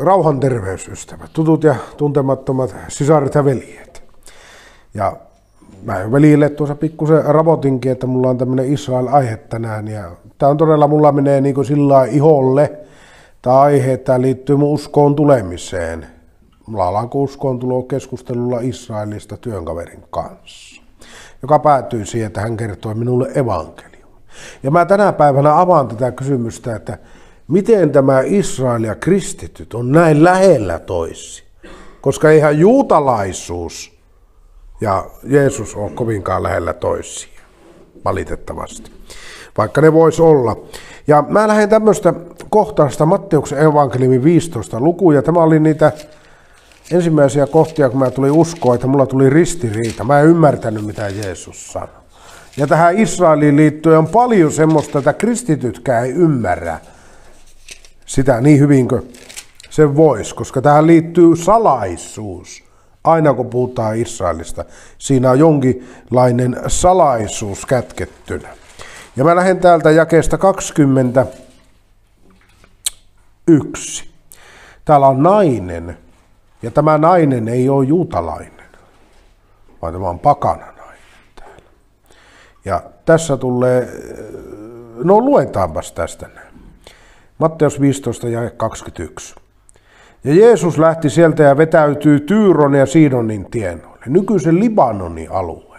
rauhan terveysystävät, tutut ja tuntemattomat sisaret ja veljet. Ja mä velille tuossa pikkusen rabotinkin, että mulla on tämmöinen Israel-aihe tänään. Ja tämä on todella, mulla menee niin kuin sillä iholle. Tämä aihe, että liittyy mun uskoon tulemiseen. Mulla ollaan uskoon tulo keskustelulla Israelista työnkaverin kanssa, joka päätyi siihen, että hän kertoi minulle evankeliumi. Ja mä tänä päivänä avaan tätä kysymystä, että miten tämä Israel ja kristityt on näin lähellä toisi. Koska eihän juutalaisuus ja Jeesus ole kovinkaan lähellä toisia, valitettavasti. Vaikka ne vois olla. Ja mä lähden tämmöistä kohtaista Matteuksen evankeliumin 15 lukuja. Tämä oli niitä ensimmäisiä kohtia, kun mä tulin uskoa, että mulla tuli ristiriita. Mä en ymmärtänyt, mitä Jeesus sanoi. Ja tähän Israeliin liittyen on paljon semmoista, että kristitytkään ei ymmärrä sitä niin hyvin kuin se voisi, koska tähän liittyy salaisuus. Aina kun puhutaan Israelista, siinä on jonkinlainen salaisuus kätkettynä. Ja mä lähden täältä jakeesta 21. Täällä on nainen, ja tämä nainen ei ole juutalainen, vaan tämä on pakana nainen täällä. Ja tässä tulee, no luetaanpas tästä näin. Matteus 15 ja 21. Ja Jeesus lähti sieltä ja vetäytyi Tyyron ja Siidonin tienoille, nykyisen Libanonin alueelle.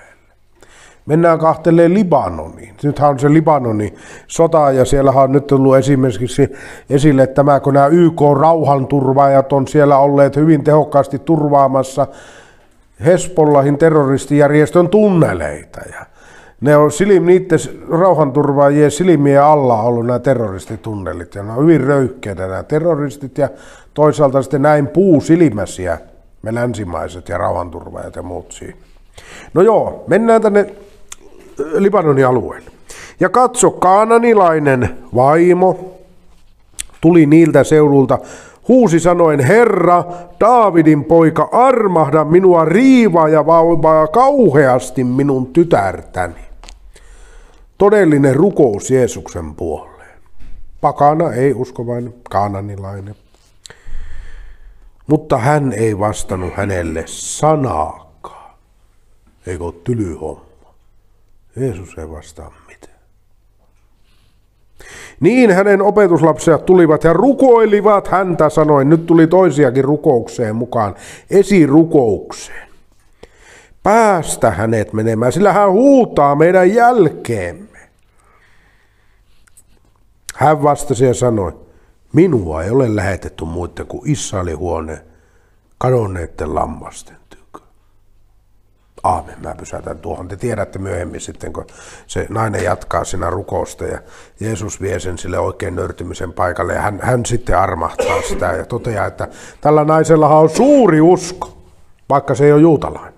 Mennään kahtelee Libanoniin. Nythän on se Libanonin sota ja siellä on nyt tullut esimerkiksi esille että tämä, kun nämä YK-rauhanturvaajat on siellä olleet hyvin tehokkaasti turvaamassa Hesbollahin terroristijärjestön tunneleita. Ja ne on silim, niiden rauhanturvaajien silmien alla ollut nämä terroristitunnelit ja ne on hyvin röyhkeitä nämä terroristit ja toisaalta sitten näin puusilmäisiä me länsimaiset ja rauhanturvaajat ja muut siinä. No joo, mennään tänne Libanonin alueelle. Ja katso, kaananilainen vaimo tuli niiltä seudulta, huusi sanoen, Herra, Daavidin poika, armahda minua riivaa ja vauvaa kauheasti minun tytärtäni. Todellinen rukous Jeesuksen puoleen. Pakana ei uskovainen, kaananilainen. Mutta hän ei vastannut hänelle sanaakaan. Eikö ole tyly homma? Jeesus ei vastaa mitään. Niin hänen opetuslapsijat tulivat ja rukoilivat häntä, sanoin. Nyt tuli toisiakin rukoukseen mukaan, esirukoukseen. Päästä hänet menemään, sillä hän huutaa meidän jälkeemme. Hän vastasi ja sanoi, minua ei ole lähetetty muita kuin Israelin huone kadonneiden lammasten tykö. Aamen, mä pysäytän tuohon. Te tiedätte myöhemmin sitten, kun se nainen jatkaa siinä rukousta ja Jeesus vie sen sille oikein nörtymisen paikalle ja hän, hän sitten armahtaa sitä ja toteaa, että tällä naisella on suuri usko, vaikka se ei ole juutalainen.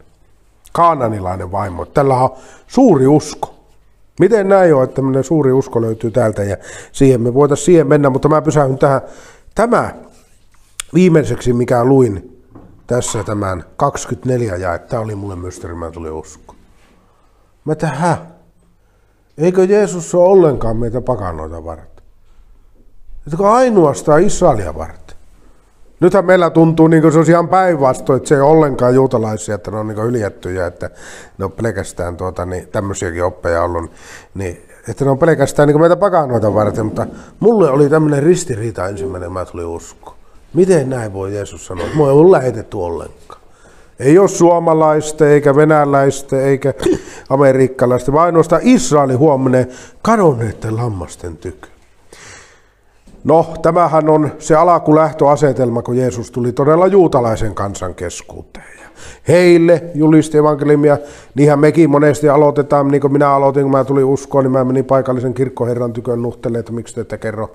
Kaananilainen vaimo. Tällä on suuri usko. Miten näin on, että tämmöinen suuri usko löytyy täältä ja siihen me voitaisiin siihen mennä, mutta mä pysähdyn tähän. Tämä viimeiseksi, mikä luin tässä tämän 24 ja että oli mulle mysteeri, mä tuli usko. Mä että Eikö Jeesus ole ollenkaan meitä pakanoita varten? Etkö ainoastaan Israelia varten? Nythän meillä tuntuu niin kuin se olisi ihan päinvastoin, että se ei ole ollenkaan juutalaisia, että ne on niin yljettyjä, että ne on pelkästään tuota, niin, tämmöisiäkin oppeja ollut, niin, että ne on pelkästään niin meitä pakanoita varten, mutta mulle oli tämmöinen ristiriita ensimmäinen, mä tuli usko. Miten näin voi Jeesus sanoa, että ei ole lähetetty ollenkaan. Ei ole suomalaista, eikä venäläistä, eikä amerikkalaista, vaan ainoastaan Israeli huomenee kadonneiden lammasten tykö. No, tämähän on se alakulähtöasetelma, kun Jeesus tuli todella juutalaisen kansan keskuuteen. Ja heille julisti evankeliumia, niinhän mekin monesti aloitetaan, niin kuin minä aloitin, kun mä tulin uskoon, niin mä menin paikallisen kirkkoherran tykön nuhtelemaan, että miksi te ette kerro,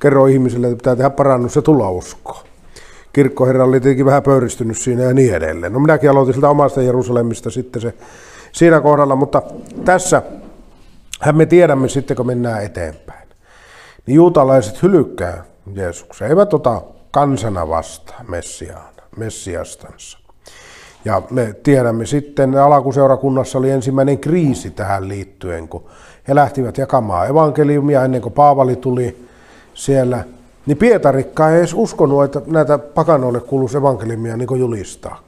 kerro ihmisille, että pitää tehdä parannus ja tulla uskoon. Kirkkoherra oli tietenkin vähän pöyristynyt siinä ja niin edelleen. No minäkin aloitin siltä omasta Jerusalemista sitten se siinä kohdalla, mutta tässä hän me tiedämme sitten, kun mennään eteenpäin niin juutalaiset hylykkää Jeesuksen, eivät ota kansana vastaan Messiaan, Messiastansa. Ja me tiedämme sitten, alakuseurakunnassa oli ensimmäinen kriisi tähän liittyen, kun he lähtivät jakamaan evankeliumia ennen kuin Paavali tuli siellä niin Pietarikka ei edes uskonut, että näitä pakanoille kuuluisi evankeliumia niin julistaa.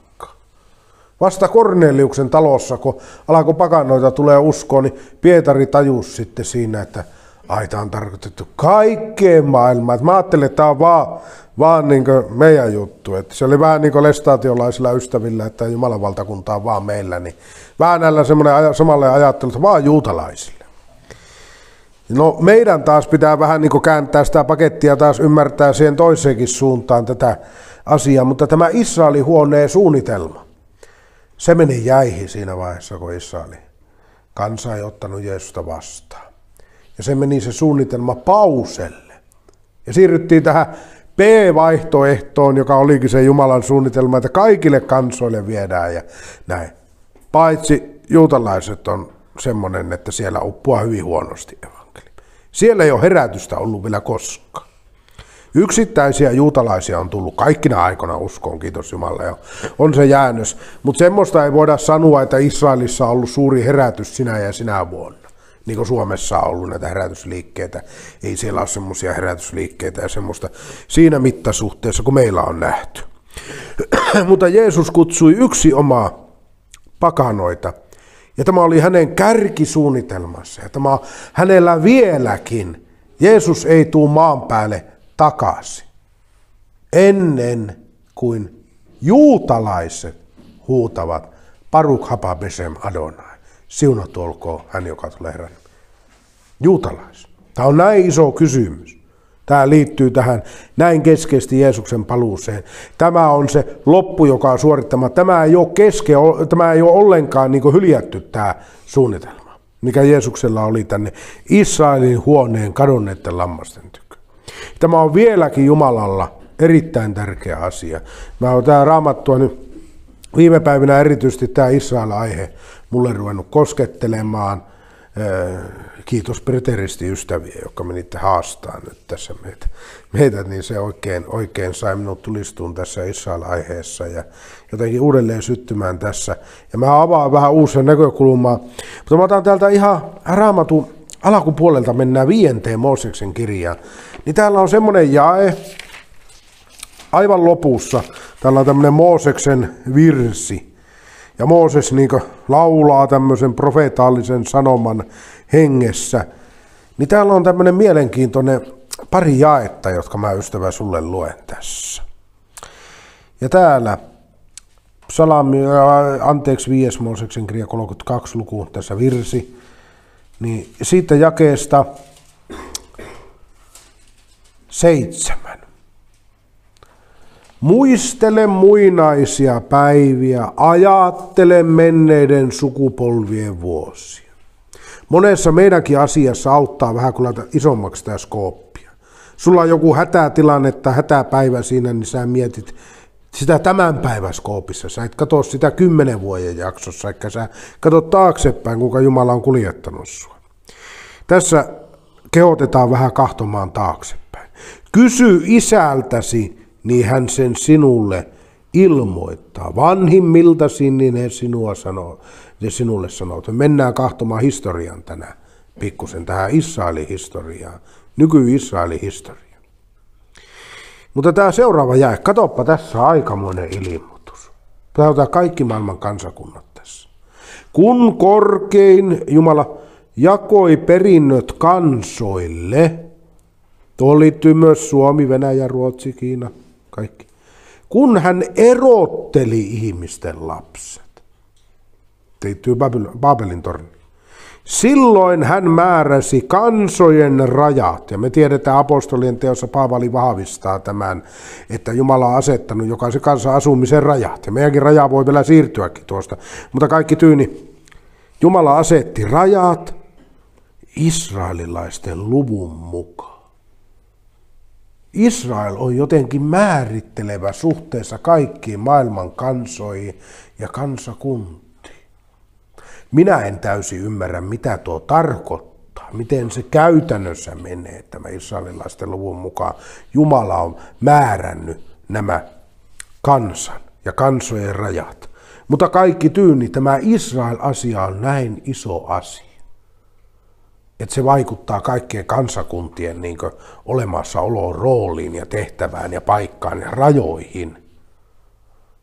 Vasta Korneliuksen talossa, kun alkoi pakanoita tulee uskoon, niin Pietari tajus sitten siinä, että aita on tarkoitettu kaikkeen maailmaan. Mä ajattelin, että tämä on vaan, vaan niin meidän juttu. Että se oli vähän niin kuin lestaatiolaisilla ystävillä, että Jumalan valtakunta on vaan meillä. Niin vähän näillä semmoinen samalle ajattelu, että vaan juutalaisille. No meidän taas pitää vähän niin kääntää sitä pakettia taas ymmärtää siihen toiseenkin suuntaan tätä asiaa, mutta tämä Israelin huoneen suunnitelma, se meni jäihin siinä vaiheessa, kun Israeli kansa ei ottanut Jeesusta vastaan. Ja se meni se suunnitelma pauselle. Ja siirryttiin tähän B-vaihtoehtoon, joka olikin se Jumalan suunnitelma, että kaikille kansoille viedään ja näin. Paitsi juutalaiset on semmoinen, että siellä uppua hyvin huonosti evankeli. Siellä ei ole herätystä ollut vielä koskaan. Yksittäisiä juutalaisia on tullut kaikkina aikoina uskoon, kiitos Jumalle, ja on se jäännös. Mutta semmoista ei voida sanoa, että Israelissa on ollut suuri herätys sinä ja sinä vuonna. Niin kuin Suomessa on ollut näitä herätysliikkeitä. Ei siellä ole semmoisia herätysliikkeitä ja semmoista siinä mittasuhteessa, kuin meillä on nähty. Mutta Jeesus kutsui yksi omaa pakanoita. Ja tämä oli hänen kärkisuunnitelmassa. Ja tämä on hänellä vieläkin. Jeesus ei tuu maan päälle takaisin. Ennen kuin juutalaiset huutavat Paruk hapa besem Adonai. Siunattu olkoon hän, joka tulee Herran. Juutalais. Tämä on näin iso kysymys. Tämä liittyy tähän näin keskeisesti Jeesuksen paluuseen. Tämä on se loppu, joka on suorittama. Tämä ei ole, keske, tämä ei ole ollenkaan niin hyljätty tämä suunnitelma, mikä Jeesuksella oli tänne Israelin huoneen kadonneiden lammasten tykö. Tämä on vieläkin Jumalalla erittäin tärkeä asia. Mä oon tämä raamattua nyt viime päivinä erityisesti tämä Israel-aihe mulle ruvennut koskettelemaan. Kiitos preteristi ystäviä, jotka menitte haastaa nyt tässä meitä, meitä niin se oikein, oikein sai minut tulistuun tässä Israel-aiheessa ja jotenkin uudelleen syttymään tässä. Ja mä avaan vähän uusia näkökulmaa, mutta mä otan täältä ihan raamatun alakupuolelta mennään viienteen Mooseksen kirjaan. Niin täällä on semmoinen jae, aivan lopussa, täällä on tämmöinen Mooseksen virsi. Ja Mooses niin laulaa tämmöisen profeetallisen sanoman hengessä. Niin täällä on tämmöinen mielenkiintoinen pari jaetta, jotka mä ystävä sulle luen tässä. Ja täällä Salami, anteeksi, 5 Mooseksen kirja 32 luku, tässä virsi, niin siitä jakeesta seitsemän. Muistele muinaisia päiviä, ajattele menneiden sukupolvien vuosia. Monessa meidänkin asiassa auttaa vähän laita isommaksi tämä skooppia. Sulla on joku hätätilanne tai hätäpäivä siinä, niin sä mietit sitä tämän päivän skoopissa. Sä et katso sitä kymmenen vuoden jaksossa, eikä sä katso taaksepäin, kuinka Jumala on kuljettanut sua. Tässä kehotetaan vähän kahtomaan taaksepäin. Kysy isältäsi, niin hän sen sinulle ilmoittaa. Vanhimmiltasi, niin he sinua sanoo, ne sinulle sanoo, että mennään kahtomaan historian tänään, pikkusen tähän Israelin historiaan, nyky-Israelin historiaan. Mutta tämä seuraava jää, katoppa tässä aikamoinen ilmoitus. Tämä kaikki maailman kansakunnat tässä. Kun korkein Jumala jakoi perinnöt kansoille, liittyy myös Suomi, Venäjä, Ruotsi, Kiina, kaikki. Kun hän erotteli ihmisten lapset, liittyy Babelin torni. Silloin hän määräsi kansojen rajat, ja me tiedetään apostolien teossa Paavali vahvistaa tämän, että Jumala on asettanut jokaisen kanssa asumisen rajat, ja meidänkin raja voi vielä siirtyäkin tuosta, mutta kaikki tyyni. Jumala asetti rajat israelilaisten luvun mukaan. Israel on jotenkin määrittelevä suhteessa kaikkiin maailman kansoihin ja kansakuntiin. Minä en täysin ymmärrä, mitä tuo tarkoittaa, miten se käytännössä menee tämä israelilaisten luvun mukaan. Jumala on määrännyt nämä kansan ja kansojen rajat. Mutta kaikki tyyni, tämä Israel-asia on näin iso asia. Että se vaikuttaa kaikkien kansakuntien niin olemassaoloon, rooliin ja tehtävään ja paikkaan ja rajoihin.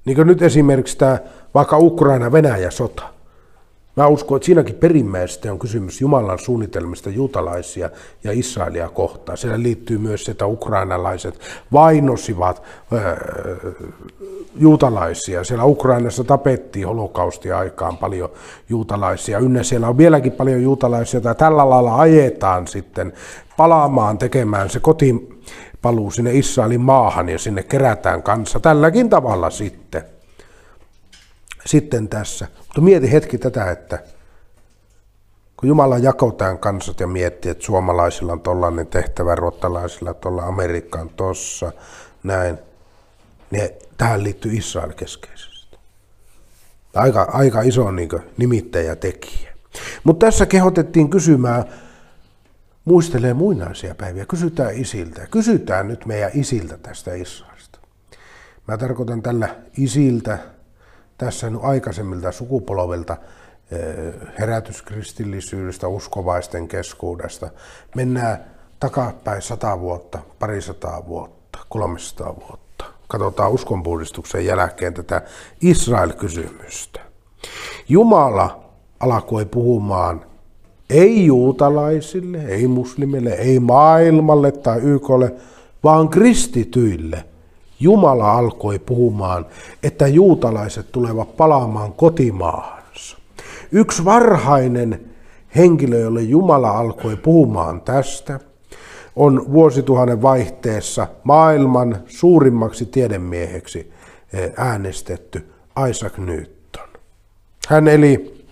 Niin kuin nyt esimerkiksi tämä vaikka Ukraina-Venäjä-sota. Mä uskon, että siinäkin perimmäisesti on kysymys Jumalan suunnitelmista juutalaisia ja Israelia kohtaan. Siellä liittyy myös se, että ukrainalaiset vainosivat öö, juutalaisia. Siellä Ukrainassa tapettiin holokaustia aikaan paljon juutalaisia. Ynnä siellä on vieläkin paljon juutalaisia, joita tällä lailla ajetaan sitten palaamaan tekemään se kotipaluu sinne Israelin maahan ja sinne kerätään kanssa tälläkin tavalla sitten sitten tässä. Mutta mieti hetki tätä, että kun Jumala jakoi tämän kansat ja mietti, että suomalaisilla on tollainen tehtävä, ruottalaisilla tuolla Amerikkaan tossa, näin, niin tähän liittyy Israel keskeisesti. Aika, aika iso niin nimittäjä tekijä. Mutta tässä kehotettiin kysymään, muistelee muinaisia päiviä, kysytään isiltä. Kysytään nyt meidän isiltä tästä Israelista. Mä tarkoitan tällä isiltä tässä aikaisemmilta sukupolvelta eh, herätyskristillisyydestä, uskovaisten keskuudesta. Mennään takapäin sata vuotta, parisataa vuotta, 300 vuotta. Katsotaan uskonpuhdistuksen jälkeen tätä Israel-kysymystä. Jumala alkoi puhumaan ei juutalaisille, ei muslimille, ei maailmalle tai YKlle, vaan kristityille – Jumala alkoi puhumaan, että juutalaiset tulevat palaamaan kotimaahansa. Yksi varhainen henkilö, jolle Jumala alkoi puhumaan tästä, on vuosituhannen vaihteessa maailman suurimmaksi tiedemieheksi eh, äänestetty Isaac Newton. Hän eli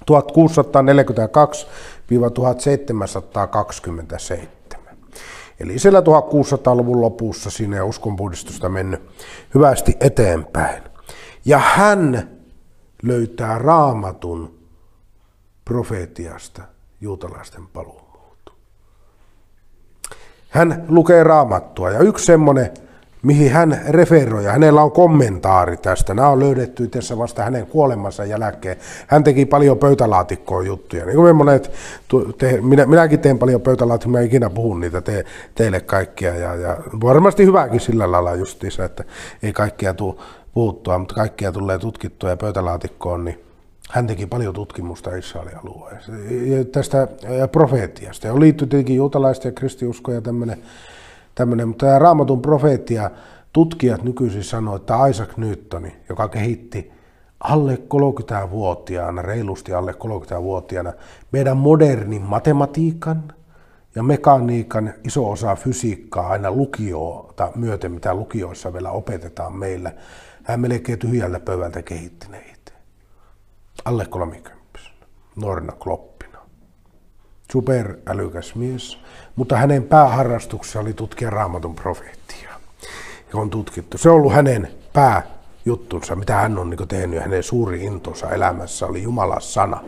1642-1727. Eli siellä 1600-luvun lopussa ja uskonpuhdistusta mennyt hyvästi eteenpäin. Ja hän löytää raamatun profeetiasta juutalaisten paluumuutu. Hän lukee raamattua ja yksi semmoinen mihin hän referoi, ja hänellä on kommentaari tästä. Nämä on löydetty tässä vasta hänen kuolemansa jälkeen. Hän teki paljon pöytälaatikkoa juttuja. Niin kuin monet, te, minä, minäkin teen paljon pöytälaatikkoa, mä ikinä puhun niitä te, teille kaikkia. Ja, ja varmasti hyväkin sillä lailla justiinsa, että ei kaikkia tule puuttua, mutta kaikkia tulee tutkittua ja pöytälaatikkoon, niin hän teki paljon tutkimusta Israelin alueessa. Tästä profeetiasta. Ja liittyy tietenkin juutalaista ja kristiuskoja ja tämmöinen tämmöinen, mutta tämä raamatun profeettia, tutkijat nykyisin sanoo, että Isaac Newton, joka kehitti alle 30-vuotiaana, reilusti alle 30-vuotiaana, meidän modernin matematiikan ja mekaniikan iso osa fysiikkaa aina lukioota myöten, mitä lukioissa vielä opetetaan meillä. Hän melkein tyhjältä pöydältä kehitti ne itse. Alle 30 nuorena kloppina. Superälykäs mies mutta hänen pääharrastuksensa oli tutkia raamatun profeettia. Ja on tutkittu. Se on ollut hänen pääjuttunsa, mitä hän on niin tehnyt, hänen suuri intonsa elämässä oli Jumalan sana.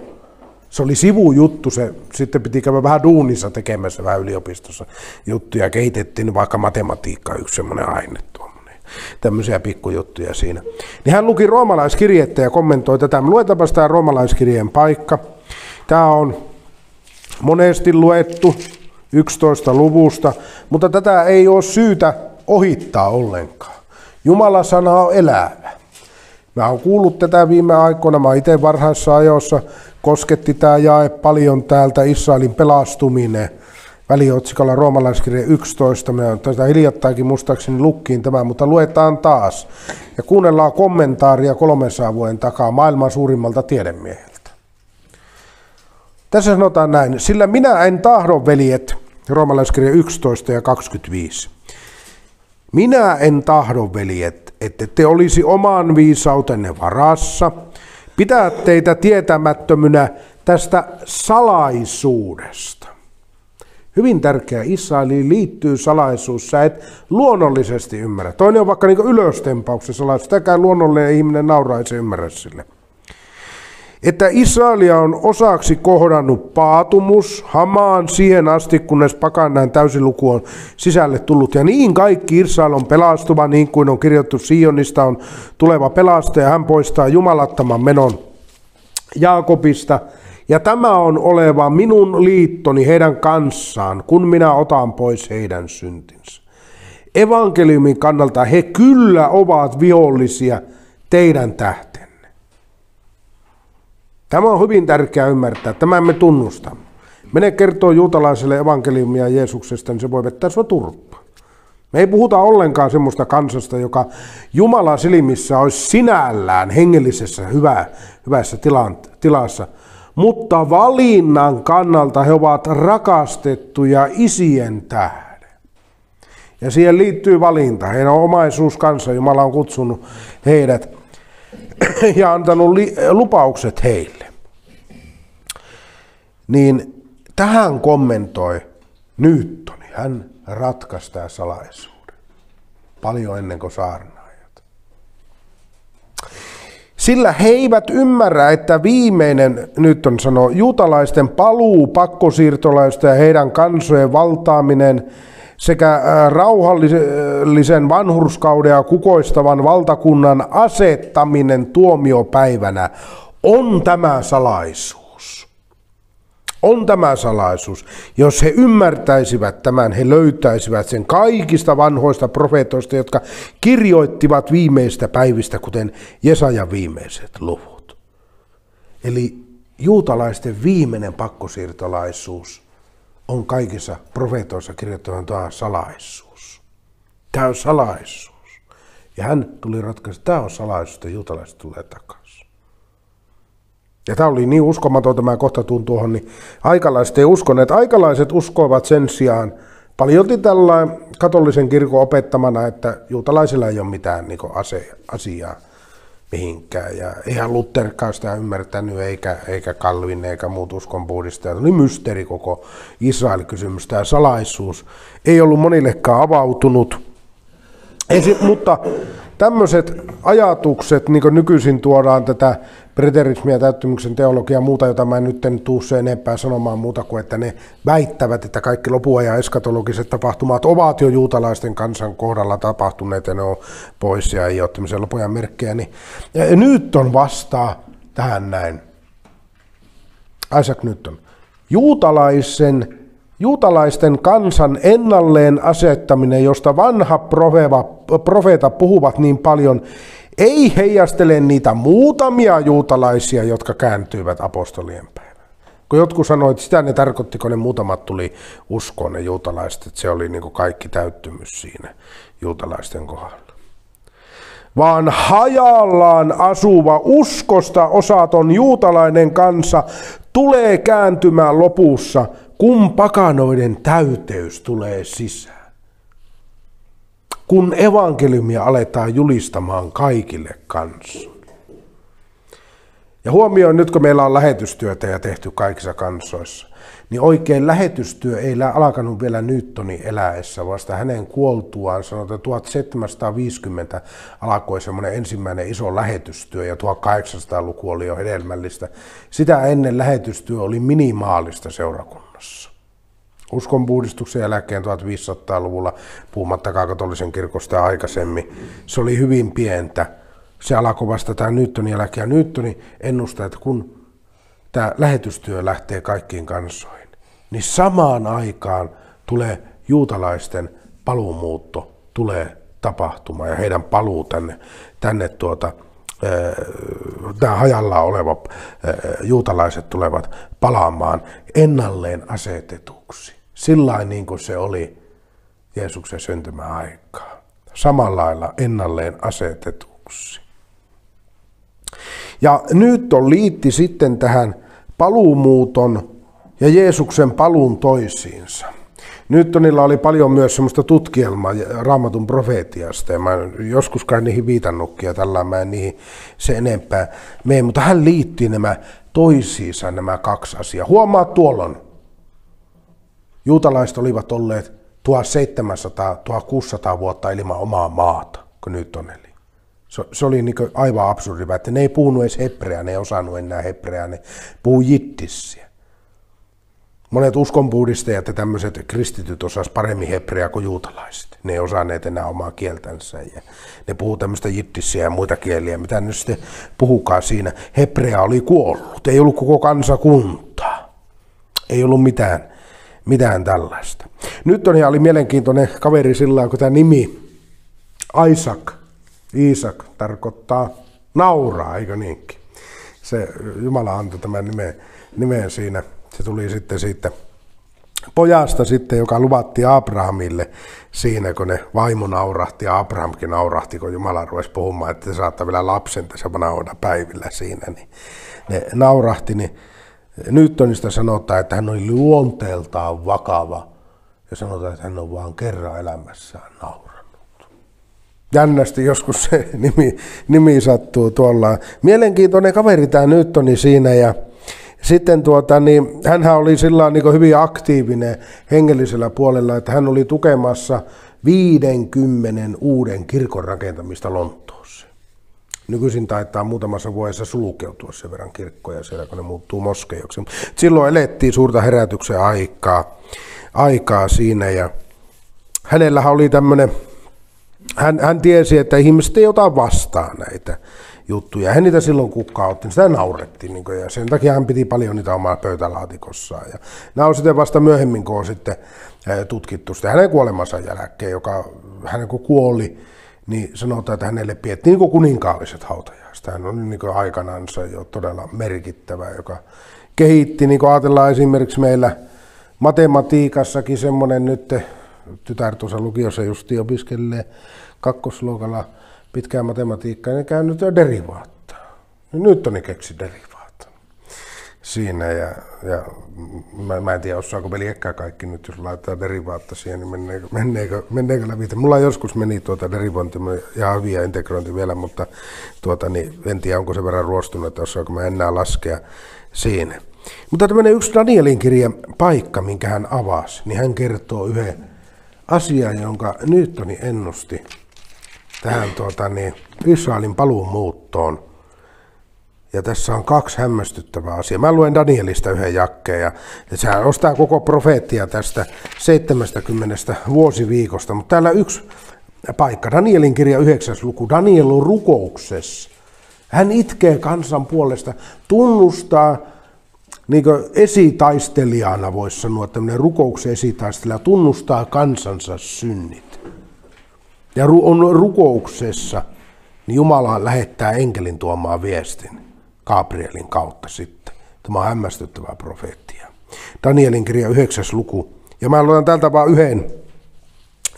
Se oli sivujuttu, se sitten piti käydä vähän duunissa tekemässä vähän yliopistossa juttuja, kehitettiin vaikka matematiikka yksi semmoinen aine tuommoinen. Tämmöisiä pikkujuttuja siinä. Niin hän luki roomalaiskirjettä ja kommentoi tätä. Luetaanpa tämä roomalaiskirjeen paikka. Tämä on monesti luettu, 11 luvusta, mutta tätä ei ole syytä ohittaa ollenkaan. Jumalan sana on elävä. Mä oon kuullut tätä viime aikoina, mä itse varhaisessa ajoissa kosketti tämä jae paljon täältä Israelin pelastuminen väliotsikolla roomalaiskirja 11. Me on tätä hiljattaikin muistaakseni lukkiin tämä, mutta luetaan taas. Ja kuunnellaan kommentaaria 300 vuoden takaa maailman suurimmalta tiedemieheltä. Tässä sanotaan näin, sillä minä en tahdo, veljet, roomalaiskirja 11 ja 25. Minä en tahdo, veljet, että te olisi oman viisautenne varassa, pitää teitä tietämättömynä tästä salaisuudesta. Hyvin tärkeä Israeliin liittyy salaisuus, sä et luonnollisesti ymmärrä. Toinen on vaikka niin ylöstempauksen salaisuus, sitäkään luonnollinen ihminen se ymmärrä sille että Israelia on osaksi kohdannut paatumus hamaan siihen asti, kunnes pakannan täysiluku on sisälle tullut. Ja niin kaikki Israel on pelastuva, niin kuin on kirjoittu Sionista on tuleva pelastaja. Hän poistaa jumalattoman menon Jaakobista Ja tämä on oleva minun liittoni heidän kanssaan, kun minä otan pois heidän syntinsä. Evankeliumin kannalta he kyllä ovat vihollisia teidän tähtenne. Tämä on hyvin tärkeää ymmärtää. Tämä me tunnustamme. Mene kertoo juutalaiselle evankeliumia Jeesuksesta, niin se voi vettää sinua turppaan. Me ei puhuta ollenkaan semmoista kansasta, joka Jumalan silmissä olisi sinällään hengellisessä hyvä, hyvässä tilassa, mutta valinnan kannalta he ovat rakastettuja isien tähden. Ja siihen liittyy valinta. Heidän omaisuus kanssa, Jumala on kutsunut heidät ja antanut lupaukset heille. Niin tähän kommentoi Newtoni. Hän ratkaisi tämä salaisuuden. Paljon ennen kuin saarnaajat. Sillä he eivät ymmärrä, että viimeinen, nyt on sanoo, juutalaisten paluu pakkosiirtolaista ja heidän kansojen valtaaminen sekä rauhallisen vanhurskauden ja kukoistavan valtakunnan asettaminen tuomiopäivänä on tämä salaisuus on tämä salaisuus. Jos he ymmärtäisivät tämän, he löytäisivät sen kaikista vanhoista profeetoista, jotka kirjoittivat viimeistä päivistä, kuten Jesajan viimeiset luvut. Eli juutalaisten viimeinen pakkosiirtolaisuus on kaikissa profeetoissa kirjoittavan tämä salaisuus. Tämä on salaisuus. Ja hän tuli ratkaista, tämä on salaisuus, että juutalaiset tulee takaisin. Ja tämä oli niin uskomaton tämä kohta tuohon, niin aikalaiset ei uskoneet. Aikalaiset uskoivat sen sijaan paljolti tällä katolisen kirkon opettamana, että juutalaisilla ei ole mitään niin asiaa mihinkään. Ja eihän Lutherkaan sitä ymmärtänyt, eikä, eikä Calvin, eikä muut uskonpuhdistajat. Oli mysteeri koko Israel-kysymys. Tämä salaisuus ei ollut monillekaan avautunut. Ei, mutta tämmöiset ajatukset, niin kuin nykyisin tuodaan tätä preterismia, täyttymyksen teologia ja muuta, jota mä en nyt en tuu se enempää sanomaan muuta kuin, että ne väittävät, että kaikki lopuajan eskatologiset tapahtumat ovat jo juutalaisten kansan kohdalla tapahtuneet ja ne on pois ja ei ole tämmöisiä lopuajan merkkejä. Niin, ja nyt on vastaa tähän näin. Isaac Newton. Juutalaisen Juutalaisten kansan ennalleen asettaminen, josta vanha profeeta puhuvat niin paljon, ei heijastele niitä muutamia juutalaisia, jotka kääntyivät apostolien päivään. Kun jotkut sanoivat, että sitä ne tarkoitti, kun ne muutamat tuli uskoon ne juutalaiset, että se oli niin kuin kaikki täyttymys siinä juutalaisten kohdalla. Vaan hajallaan asuva uskosta osaton juutalainen kansa tulee kääntymään lopussa, kun pakanoiden täyteys tulee sisään kun evankeliumia aletaan julistamaan kaikille kansoille. Ja huomioon nyt, kun meillä on lähetystyötä ja tehty kaikissa kansoissa, niin oikein lähetystyö ei alkanut vielä Newtonin eläessä, vasta hänen kuoltuaan, sanotaan 1750 alkoi semmoinen ensimmäinen iso lähetystyö ja 1800-luku oli jo hedelmällistä. Sitä ennen lähetystyö oli minimaalista seurakunnassa uskonpuhdistuksen jälkeen 1500-luvulla, puhumattakaan katolisen kirkosta aikaisemmin, se oli hyvin pientä. Se alkoi vasta tämä Newtonin jälkeen. Ja Newtoni ennustaa, että kun tämä lähetystyö lähtee kaikkiin kansoihin, niin samaan aikaan tulee juutalaisten paluumuutto, tulee tapahtuma ja heidän paluu tänne, tänne tuota, tämä hajalla oleva juutalaiset tulevat palaamaan ennalleen asetetuksi sillä niin kuin se oli Jeesuksen syntymäaikaa. Samalla lailla ennalleen asetetuksi. Ja nyt on liitti sitten tähän paluumuuton ja Jeesuksen paluun toisiinsa. Newtonilla oli paljon myös semmoista tutkielmaa raamatun profeetiasta, ja mä joskus kai niihin viitannutkin, ja tällä mä en niihin se enempää mene, mutta hän liitti nämä toisiinsa nämä kaksi asiaa. Huomaa tuolloin, Juutalaiset olivat olleet 1700-1600 vuotta ilman omaa maata, kun nyt on eli. Se, se oli niin aivan absurdi, että ne ei puhunut edes hebreää, ne ei osannut enää hebreää, ne puhuu jittissiä. Monet uskonpuhdistajat ja tämmöiset kristityt osas paremmin hebreaa kuin juutalaiset. Ne ei osanneet enää omaa kieltänsä ja ne puhuu tämmöistä jittissiä ja muita kieliä, mitä ne sitten puhukaan siinä. Hebrea oli kuollut, ei ollut koko kansakuntaa. Ei ollut mitään, mitään tällaista. Nyt on oli mielenkiintoinen kaveri sillä kun tämä nimi Isaac, Iisak tarkoittaa nauraa, eikö niinkin? Se Jumala antoi tämän nimen, nimen siinä se tuli sitten siitä pojasta sitten, joka luvattiin Abrahamille siinä, kun ne vaimo naurahti ja Abrahamkin naurahti, kun Jumala rupesi puhumaan, että saattaa vielä lapsen tässä vanhoina päivillä siinä, niin ne naurahti, niin Newtonista sanotaan, että hän oli luonteeltaan vakava ja sanotaan, että hän on vaan kerran elämässään naurannut. Jännästi joskus se nimi, nimi sattuu tuolla. Mielenkiintoinen kaveri tämä Newtoni siinä ja sitten tuota, niin, hänhän oli sillä niin hyvin aktiivinen hengellisellä puolella, että hän oli tukemassa 50 uuden kirkon rakentamista Lontoossa. Nykyisin taitaa muutamassa vuodessa sulkeutua sen verran kirkkoja siellä, kun ne muuttuu moskeijoksi. Silloin elettiin suurta herätyksen aikaa, aikaa siinä ja hänellähän oli tämmöinen, hän, hän tiesi, että ihmiset ei ota vastaan näitä juttuja. Hän niitä silloin kukkaa otti, sitä naurettiin. Niin ja sen takia hän piti paljon niitä omaa pöytälaatikossaan. Ja nämä on sitten vasta myöhemmin, kun on sitten tutkittu sitä hänen kuolemansa jälkeen, joka hänen kuoli, niin sanotaan, että hänelle piettiin niin kuninkaalliset hautajaiset. Hän on niin aikanansa jo todella merkittävä, joka kehitti, niin kuin ajatellaan esimerkiksi meillä matematiikassakin semmoinen nyt, tytär tuossa lukiossa justi opiskelee kakkosluokalla – pitkään matematiikkaa, niin käynyt jo derivaattaa. Nyt on keksi derivaattaa siinä ja, ja mä, mä, en tiedä osaako veljekkää kaikki nyt, jos laittaa derivaatta siihen, niin menneekö, menneekö, menneekö läpi. Mulla joskus meni tuota derivointi ja avi ja integrointi vielä, mutta tuota, niin en tiedä onko se verran ruostunut, että osaako mä enää laskea siinä. Mutta tämmöinen yksi Danielin kirjan paikka, minkä hän avasi, niin hän kertoo yhden asian, jonka Newtoni ennusti tähän tuota, niin, Israelin paluun muuttoon. Ja tässä on kaksi hämmästyttävää asiaa. Mä luen Danielista yhden jakkeen ja sehän ostaa koko profeettia tästä 70 vuosiviikosta. Mutta täällä yksi paikka, Danielin kirja 9. luku. Daniel on rukouksessa. Hän itkee kansan puolesta, tunnustaa niin esitaistelijana, voisi sanoa, tämmöinen rukouksen esitaistelija, tunnustaa kansansa synnit ja on rukouksessa, niin Jumala lähettää enkelin tuomaan viestin Gabrielin kautta sitten. Tämä on hämmästyttävää profeettia. Danielin kirja 9. luku. Ja mä luen täältä vain yhden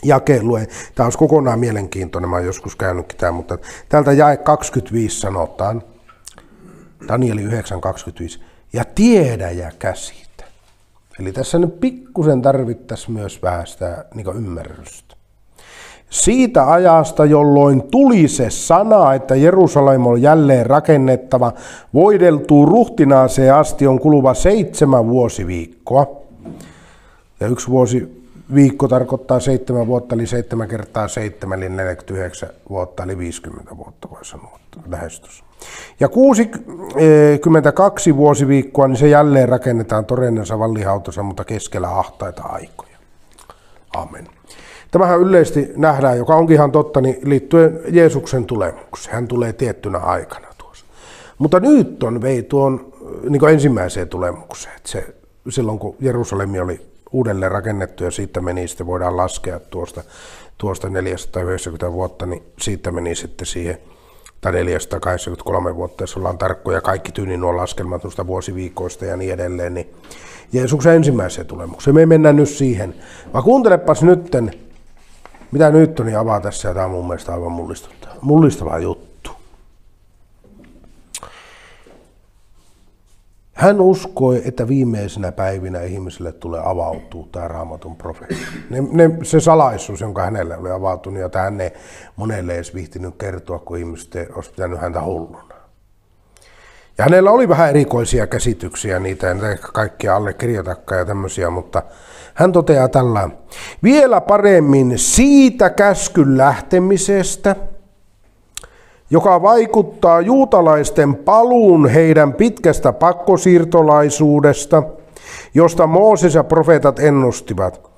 jakeen luen. Tämä olisi kokonaan mielenkiintoinen, mä oon joskus käynytkin tämä, mutta täältä jae 25 sanotaan, Danieli 9.25, ja tiedä ja käsitä. Eli tässä nyt pikkusen tarvittaisiin myös vähän sitä niin ymmärrystä siitä ajasta, jolloin tuli se sana, että Jerusalem on jälleen rakennettava, voideltuu ruhtinaaseen asti on kuluva seitsemän vuosiviikkoa. Ja yksi vuosi viikko tarkoittaa seitsemän vuotta, eli seitsemän kertaa seitsemän, eli 49 vuotta, eli 50 vuotta voi sanoa lähestys. Ja 62 vuosiviikkoa, niin se jälleen rakennetaan todennänsä vallihautansa, mutta keskellä ahtaita aikoja. Amen. Tämähän yleisesti nähdään, joka onkin ihan totta, niin liittyen Jeesuksen tulemukseen. Hän tulee tiettynä aikana tuossa. Mutta nyt on vei tuon niin ensimmäiseen tulemukseen. Että se, silloin kun Jerusalemi oli uudelleen rakennettu ja siitä meni, sitten voidaan laskea tuosta, tuosta 490 vuotta, niin siitä meni sitten siihen tai 483 vuotta, jos ollaan tarkkoja, kaikki tyyni nuo laskelmat tuosta vuosiviikoista ja niin edelleen, niin Jeesuksen ensimmäiseen tulemukseen. Me ei mennä nyt siihen, vaan kuuntelepas nytten, mitä Newtoni avaa tässä, ja tämä on mun mielestä aivan mullistava, mullistava juttu. Hän uskoi, että viimeisenä päivinä ihmisille tulee avautua tämä raamatun profeetti. Ne, ne, se salaisuus, jonka hänelle oli avautunut, ja hän ei monelle edes vihtinyt kertoa, kun ihmiset olisi pitänyt häntä hulluna. Ja hänellä oli vähän erikoisia käsityksiä, niitä en kaikkia allekirjoitakaan ja tämmöisiä, mutta hän toteaa tällä vielä paremmin siitä käskyn lähtemisestä, joka vaikuttaa juutalaisten paluun heidän pitkästä pakkosiirtolaisuudesta josta Mooses ja profeetat ennustivat.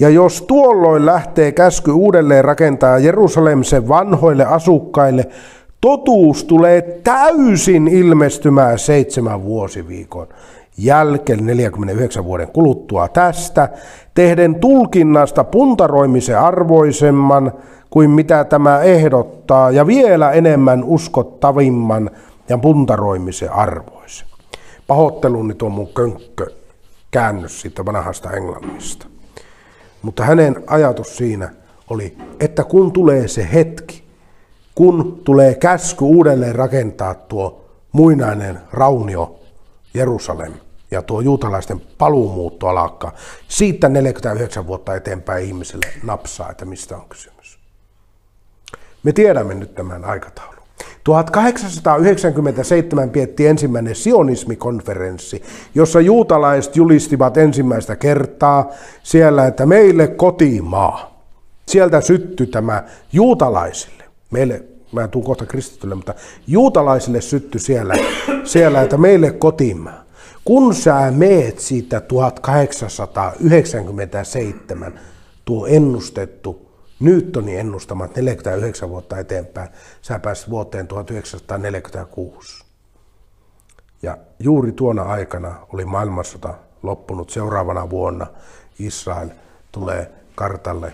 Ja jos tuolloin lähtee käsky uudelleen rakentaa Jerusalem sen vanhoille asukkaille, totuus tulee täysin ilmestymään seitsemän vuosiviikon jälkeen 49 vuoden kuluttua tästä, tehden tulkinnasta puntaroimisen arvoisemman kuin mitä tämä ehdottaa, ja vielä enemmän uskottavimman ja puntaroimisen arvoisen. Pahoitteluni tuo mun könkkö käännös siitä vanhasta englannista. Mutta hänen ajatus siinä oli, että kun tulee se hetki, kun tulee käsky uudelleen rakentaa tuo muinainen raunio Jerusalem ja tuo juutalaisten paluumuutto alkaa, siitä 49 vuotta eteenpäin ihmiselle napsaa, että mistä on kysymys. Me tiedämme nyt tämän aikataulun. 1897 pietti ensimmäinen sionismikonferenssi, jossa juutalaiset julistivat ensimmäistä kertaa siellä, että meille kotimaa. Sieltä syttyi tämä juutalaisille, meille, mä tule kohta kristitylle, mutta juutalaisille syttyi siellä, siellä, että meille kotimaa. Kun sä meet siitä 1897, tuo ennustettu Newtonin ennustamat 49 vuotta eteenpäin, sä pääsit vuoteen 1946. Ja juuri tuona aikana oli maailmansota loppunut. Seuraavana vuonna Israel tulee kartalle,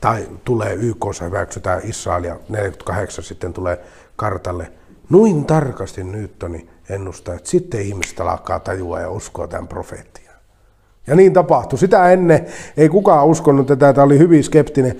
tai tulee YKssa hyväksytään Israelia, 48 sitten tulee kartalle. Noin tarkasti Newtoni ennustaa, että sitten ihmiset alkaa tajua ja uskoa tämän profeettiin. Ja niin tapahtui. Sitä ennen ei kukaan uskonut tätä, tämä oli hyvin skeptinen.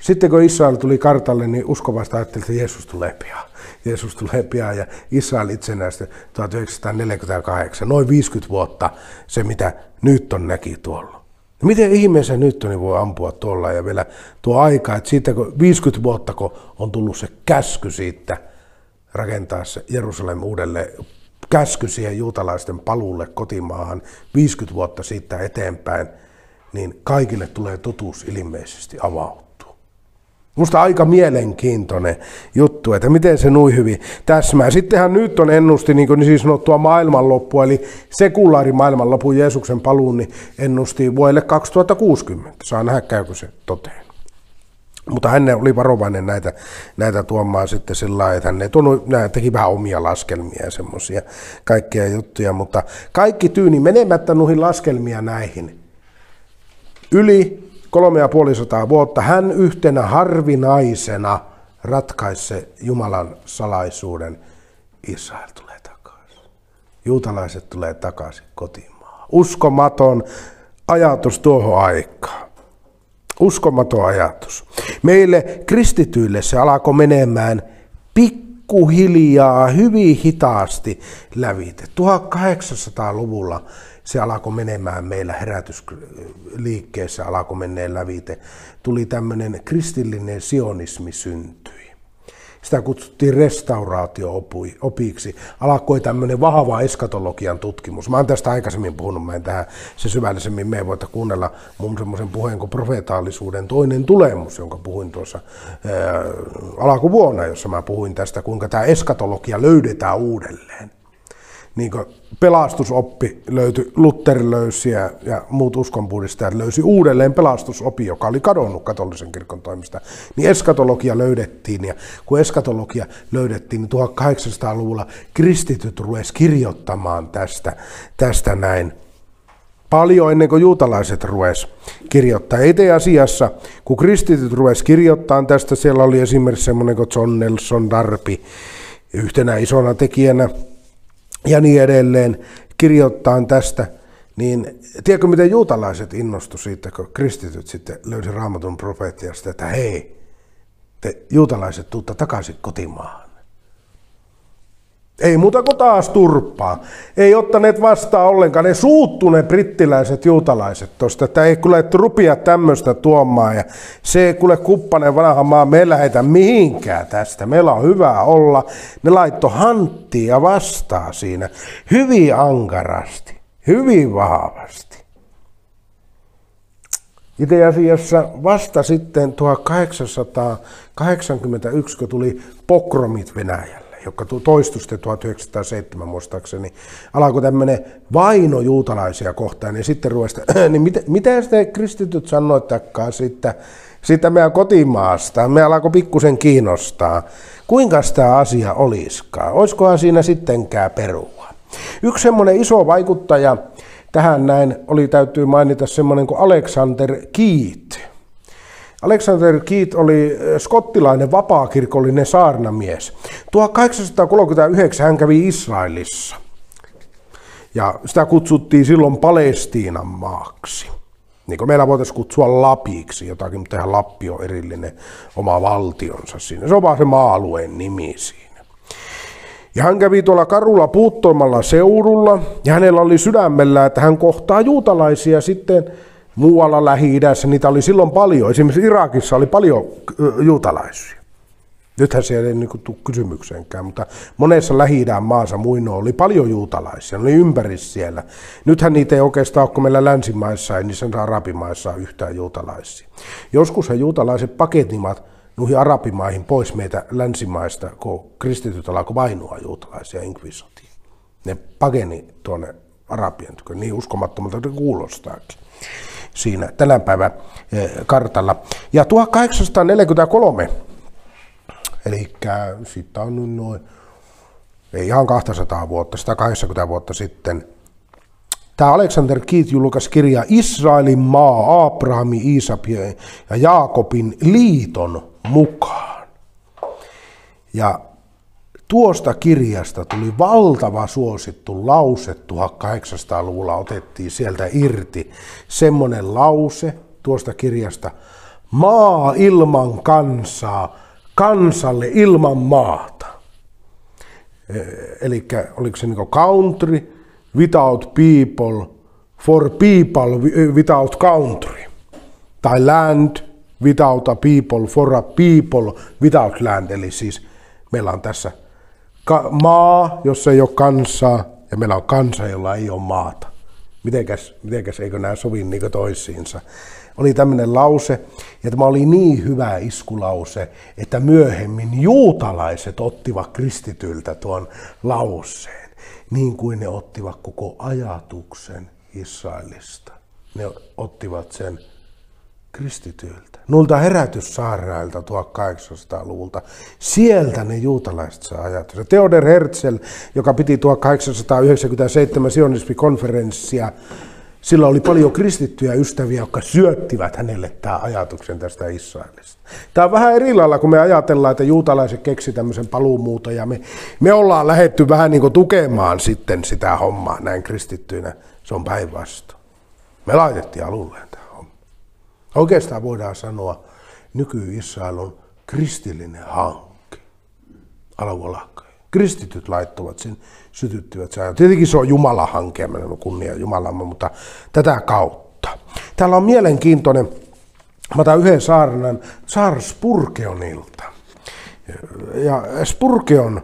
Sitten kun Israel tuli kartalle, niin uskovasta ajatteli, että Jeesus tulee pian. Jeesus tulee pian ja Israel itsenäistä 1948, noin 50 vuotta se, mitä nyt on näki tuolla. Miten ihmeessä nyt on, voi ampua tuolla ja vielä tuo aika, että siitä kun 50 vuotta kun on tullut se käsky siitä rakentaa se Jerusalem uudelleen käsky siihen juutalaisten paluulle kotimaahan 50 vuotta siitä eteenpäin, niin kaikille tulee totuus ilmeisesti avautuu. Musta aika mielenkiintoinen juttu, että miten se nui hyvin täsmää. Sittenhän nyt on ennusti niin, niin siis sanottua maailmanloppua, eli sekulaari maailmanlopun Jeesuksen paluun, niin ennusti vuodelle 2060. Saa nähdä, käykö se toteen. Mutta hän oli varovainen näitä, näitä tuomaan sitten sillä lailla, että hän tuonut, teki vähän omia laskelmia ja semmoisia kaikkia juttuja, mutta kaikki tyyni menemättä noihin laskelmia näihin. Yli kolme ja puolisataa vuotta hän yhtenä harvinaisena ratkaisi Jumalan salaisuuden. Israel tulee takaisin. Juutalaiset tulee takaisin kotimaahan. Uskomaton ajatus tuohon aikaan. Uskomaton ajatus. Meille kristityille se alkoi menemään pikkuhiljaa, hyvin hitaasti lävite. 1800-luvulla se alkoi menemään meillä herätysliikkeessä, alkoi menneen lävite. Tuli tämmöinen kristillinen sionismi syntyi sitä kutsuttiin restauraatio-opiksi. Alkoi tämmöinen vahva eskatologian tutkimus. Mä oon tästä aikaisemmin puhunut, mä en tähän se syvällisemmin me voita kuunnella mun semmoisen puheen kuin profeetaallisuuden toinen tulemus, jonka puhuin tuossa ää, alkuvuonna, jossa mä puhuin tästä, kuinka tämä eskatologia löydetään uudelleen niin pelastusoppi löytyi, Luther löysi ja, ja muut uskonpuhdistajat löysi uudelleen pelastusopi, joka oli kadonnut katolisen kirkon toimista, niin eskatologia löydettiin ja kun eskatologia löydettiin, niin 1800-luvulla kristityt rupesivat kirjoittamaan tästä, tästä näin. Paljon ennen kuin juutalaiset rues kirjoittaa. Itse asiassa, kun kristityt rues kirjoittaa tästä, siellä oli esimerkiksi semmoinen kuin John Nelson Darby yhtenä isona tekijänä, ja niin edelleen kirjoittaa tästä, niin tiedätkö miten juutalaiset innostu siitä, kun kristityt sitten löysi raamatun profeettiasta, että hei, te juutalaiset tuutta takaisin kotimaahan. Ei muuta kuin taas turppaa. Ei ottaneet vastaan ollenkaan. Ne suuttuneet brittiläiset juutalaiset tuosta, että ei kuule rupia tämmöistä tuomaan. Ja se kuule kuppanen vanha maa, me ei lähetä mihinkään tästä. Meillä on hyvä olla. Ne laitto hanttia vastaan siinä hyvin ankarasti, hyvin vahvasti. Itse asiassa vasta sitten 1881, kun tuli pokromit Venäjällä joka toistui sitten 1907 muistaakseni, alkoi tämmöinen vaino juutalaisia kohtaan, niin sitten ruvesta, niin mitä, mitä sitten kristityt sanoittakaan sitten, siitä meidän kotimaasta, me alkoi pikkusen kiinnostaa, kuinka tämä asia olisikaan, olisikohan siinä sittenkään perua. Yksi semmoinen iso vaikuttaja tähän näin oli, täytyy mainita semmoinen kuin Alexander Keith. Alexander Keith oli skottilainen vapaakirkollinen saarnamies. 1839 hän kävi Israelissa. Ja sitä kutsuttiin silloin Palestiinan maaksi. Niin kuin meillä voitaisiin kutsua Lapiksi jotakin, mutta ihan Lappi on erillinen oma valtionsa siinä. Se on vaan se maa-alueen nimi siinä. Ja hän kävi tuolla karulla puuttoimalla seudulla, ja hänellä oli sydämellä, että hän kohtaa juutalaisia sitten muualla Lähi-idässä, niitä oli silloin paljon. Esimerkiksi Irakissa oli paljon juutalaisia. Nythän se ei niin tule kysymykseenkään, mutta monessa lähi maassa muinoin oli paljon juutalaisia, ne oli ympäri siellä. Nythän niitä ei oikeastaan ole, kun meillä länsimaissa ei niissä arabimaissa yhtään juutalaisia. Joskus juutalaiset paketnimat noihin arabimaihin pois meitä länsimaista, kun kristityt alkoi vainoa juutalaisia inkvisotiin. Ne pakeni tuonne Arabien niin uskomattomalta kuin kuulostaakin siinä tänä päivän eh, kartalla. Ja 1843, eli siitä on noin, ei ihan 200 vuotta, 180 vuotta sitten, Tämä Alexander Keith julkaisi kirja Israelin maa, Abrahami, Iisap ja Jaakobin liiton mukaan. Ja tuosta kirjasta tuli valtava suosittu lause, 1800-luvulla otettiin sieltä irti semmoinen lause tuosta kirjasta, maa ilman kansaa, kansalle ilman maata. E, Eli oliko se niin country without people, for people without country, tai land without a people, for a people without land, eli siis meillä on tässä maa, jossa ei ole kansaa, ja meillä on kansa, jolla ei ole maata. Mitenkäs, mitenkäs eikö nämä sovi niin toisiinsa? Oli tämmöinen lause, ja tämä oli niin hyvä iskulause, että myöhemmin juutalaiset ottivat kristityltä tuon lauseen, niin kuin ne ottivat koko ajatuksen Israelista. Ne ottivat sen kristityiltä, noilta herätyssaarailta 1800-luvulta. Sieltä ne juutalaiset saa ajatus. Theodor Herzl, joka piti 1897 sionismikonferenssia, sillä oli paljon kristittyjä ystäviä, jotka syöttivät hänelle tämä ajatuksen tästä Israelista. Tämä on vähän eri lailla, kun me ajatellaan, että juutalaiset keksi tämmöisen paluumuuta ja me, me ollaan lähetty vähän niin kuin tukemaan sitten sitä hommaa näin kristittyinä. Se on päinvastoin. Me laitettiin alulleen. Oikeastaan voidaan sanoa, nyky-Israel on kristillinen hanke. Alavuolakka. Kristityt laittovat sen, sytyttivät sen. Tietenkin se on Jumalan hanke, kunnia Jumalamme, mutta tätä kautta. Täällä on mielenkiintoinen, mä otan yhden saarnan, Saar Spurgeonilta. Ja Spurgeon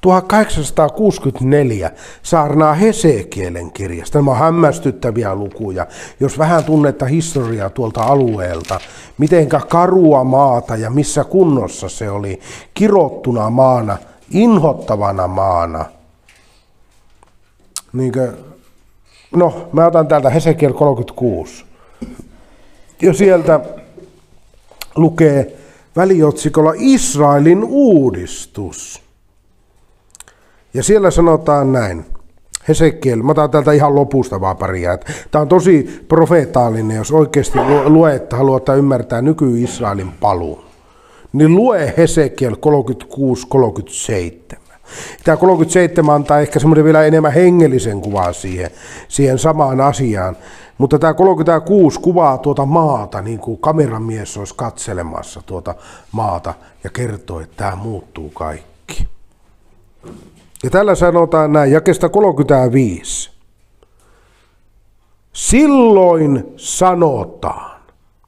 1864 saarnaa Hesekielen kirjasta. Nämä on hämmästyttäviä lukuja. Jos vähän tunnetta historiaa tuolta alueelta, mitenkä karua maata ja missä kunnossa se oli, kirottuna maana, inhottavana maana. Niinkö, no, mä otan täältä Hesekiel 36. Ja sieltä lukee väliotsikolla Israelin uudistus. Ja siellä sanotaan näin. Hesekiel, mä otan täältä ihan lopusta vaan paria. Tämä on tosi profeetaalinen, jos oikeasti lue, että haluat ymmärtää nyky-Israelin paluun. Niin lue Hesekiel 36-37. Tämä 37 antaa ehkä semmoinen vielä enemmän hengellisen kuvaa siihen, siihen samaan asiaan. Mutta tämä 36 kuvaa tuota maata, niin kuin kameramies olisi katselemassa tuota maata ja kertoo, että tämä muuttuu kaikki. Ja tällä sanotaan näin, jakesta 35. Silloin sanotaan,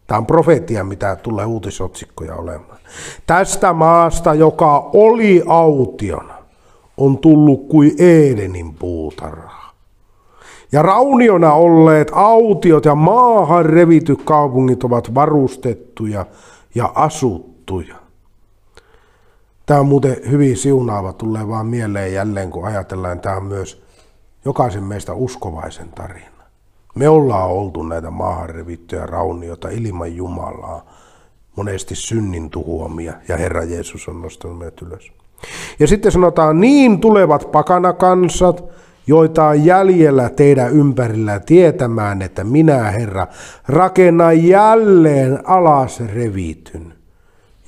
tämä on profetia, mitä tulee uutisotsikkoja olemaan. Tästä maasta, joka oli autiona, on tullut kuin Edenin puutarha. Ja rauniona olleet autiot ja maahan revity kaupungit ovat varustettuja ja asuttuja. Tämä on muuten hyvin siunaava, tulee vaan mieleen jälleen, kun ajatellaan, tämä on myös jokaisen meistä uskovaisen tarina. Me ollaan oltu näitä maahan revittyjä rauniota ilman Jumalaa, monesti synnin tuhuomia, ja Herra Jeesus on nostanut meidät ylös. Ja sitten sanotaan, niin tulevat pakanakansat, joita on jäljellä teidän ympärillä tietämään, että minä, Herra, rakennan jälleen alas revityn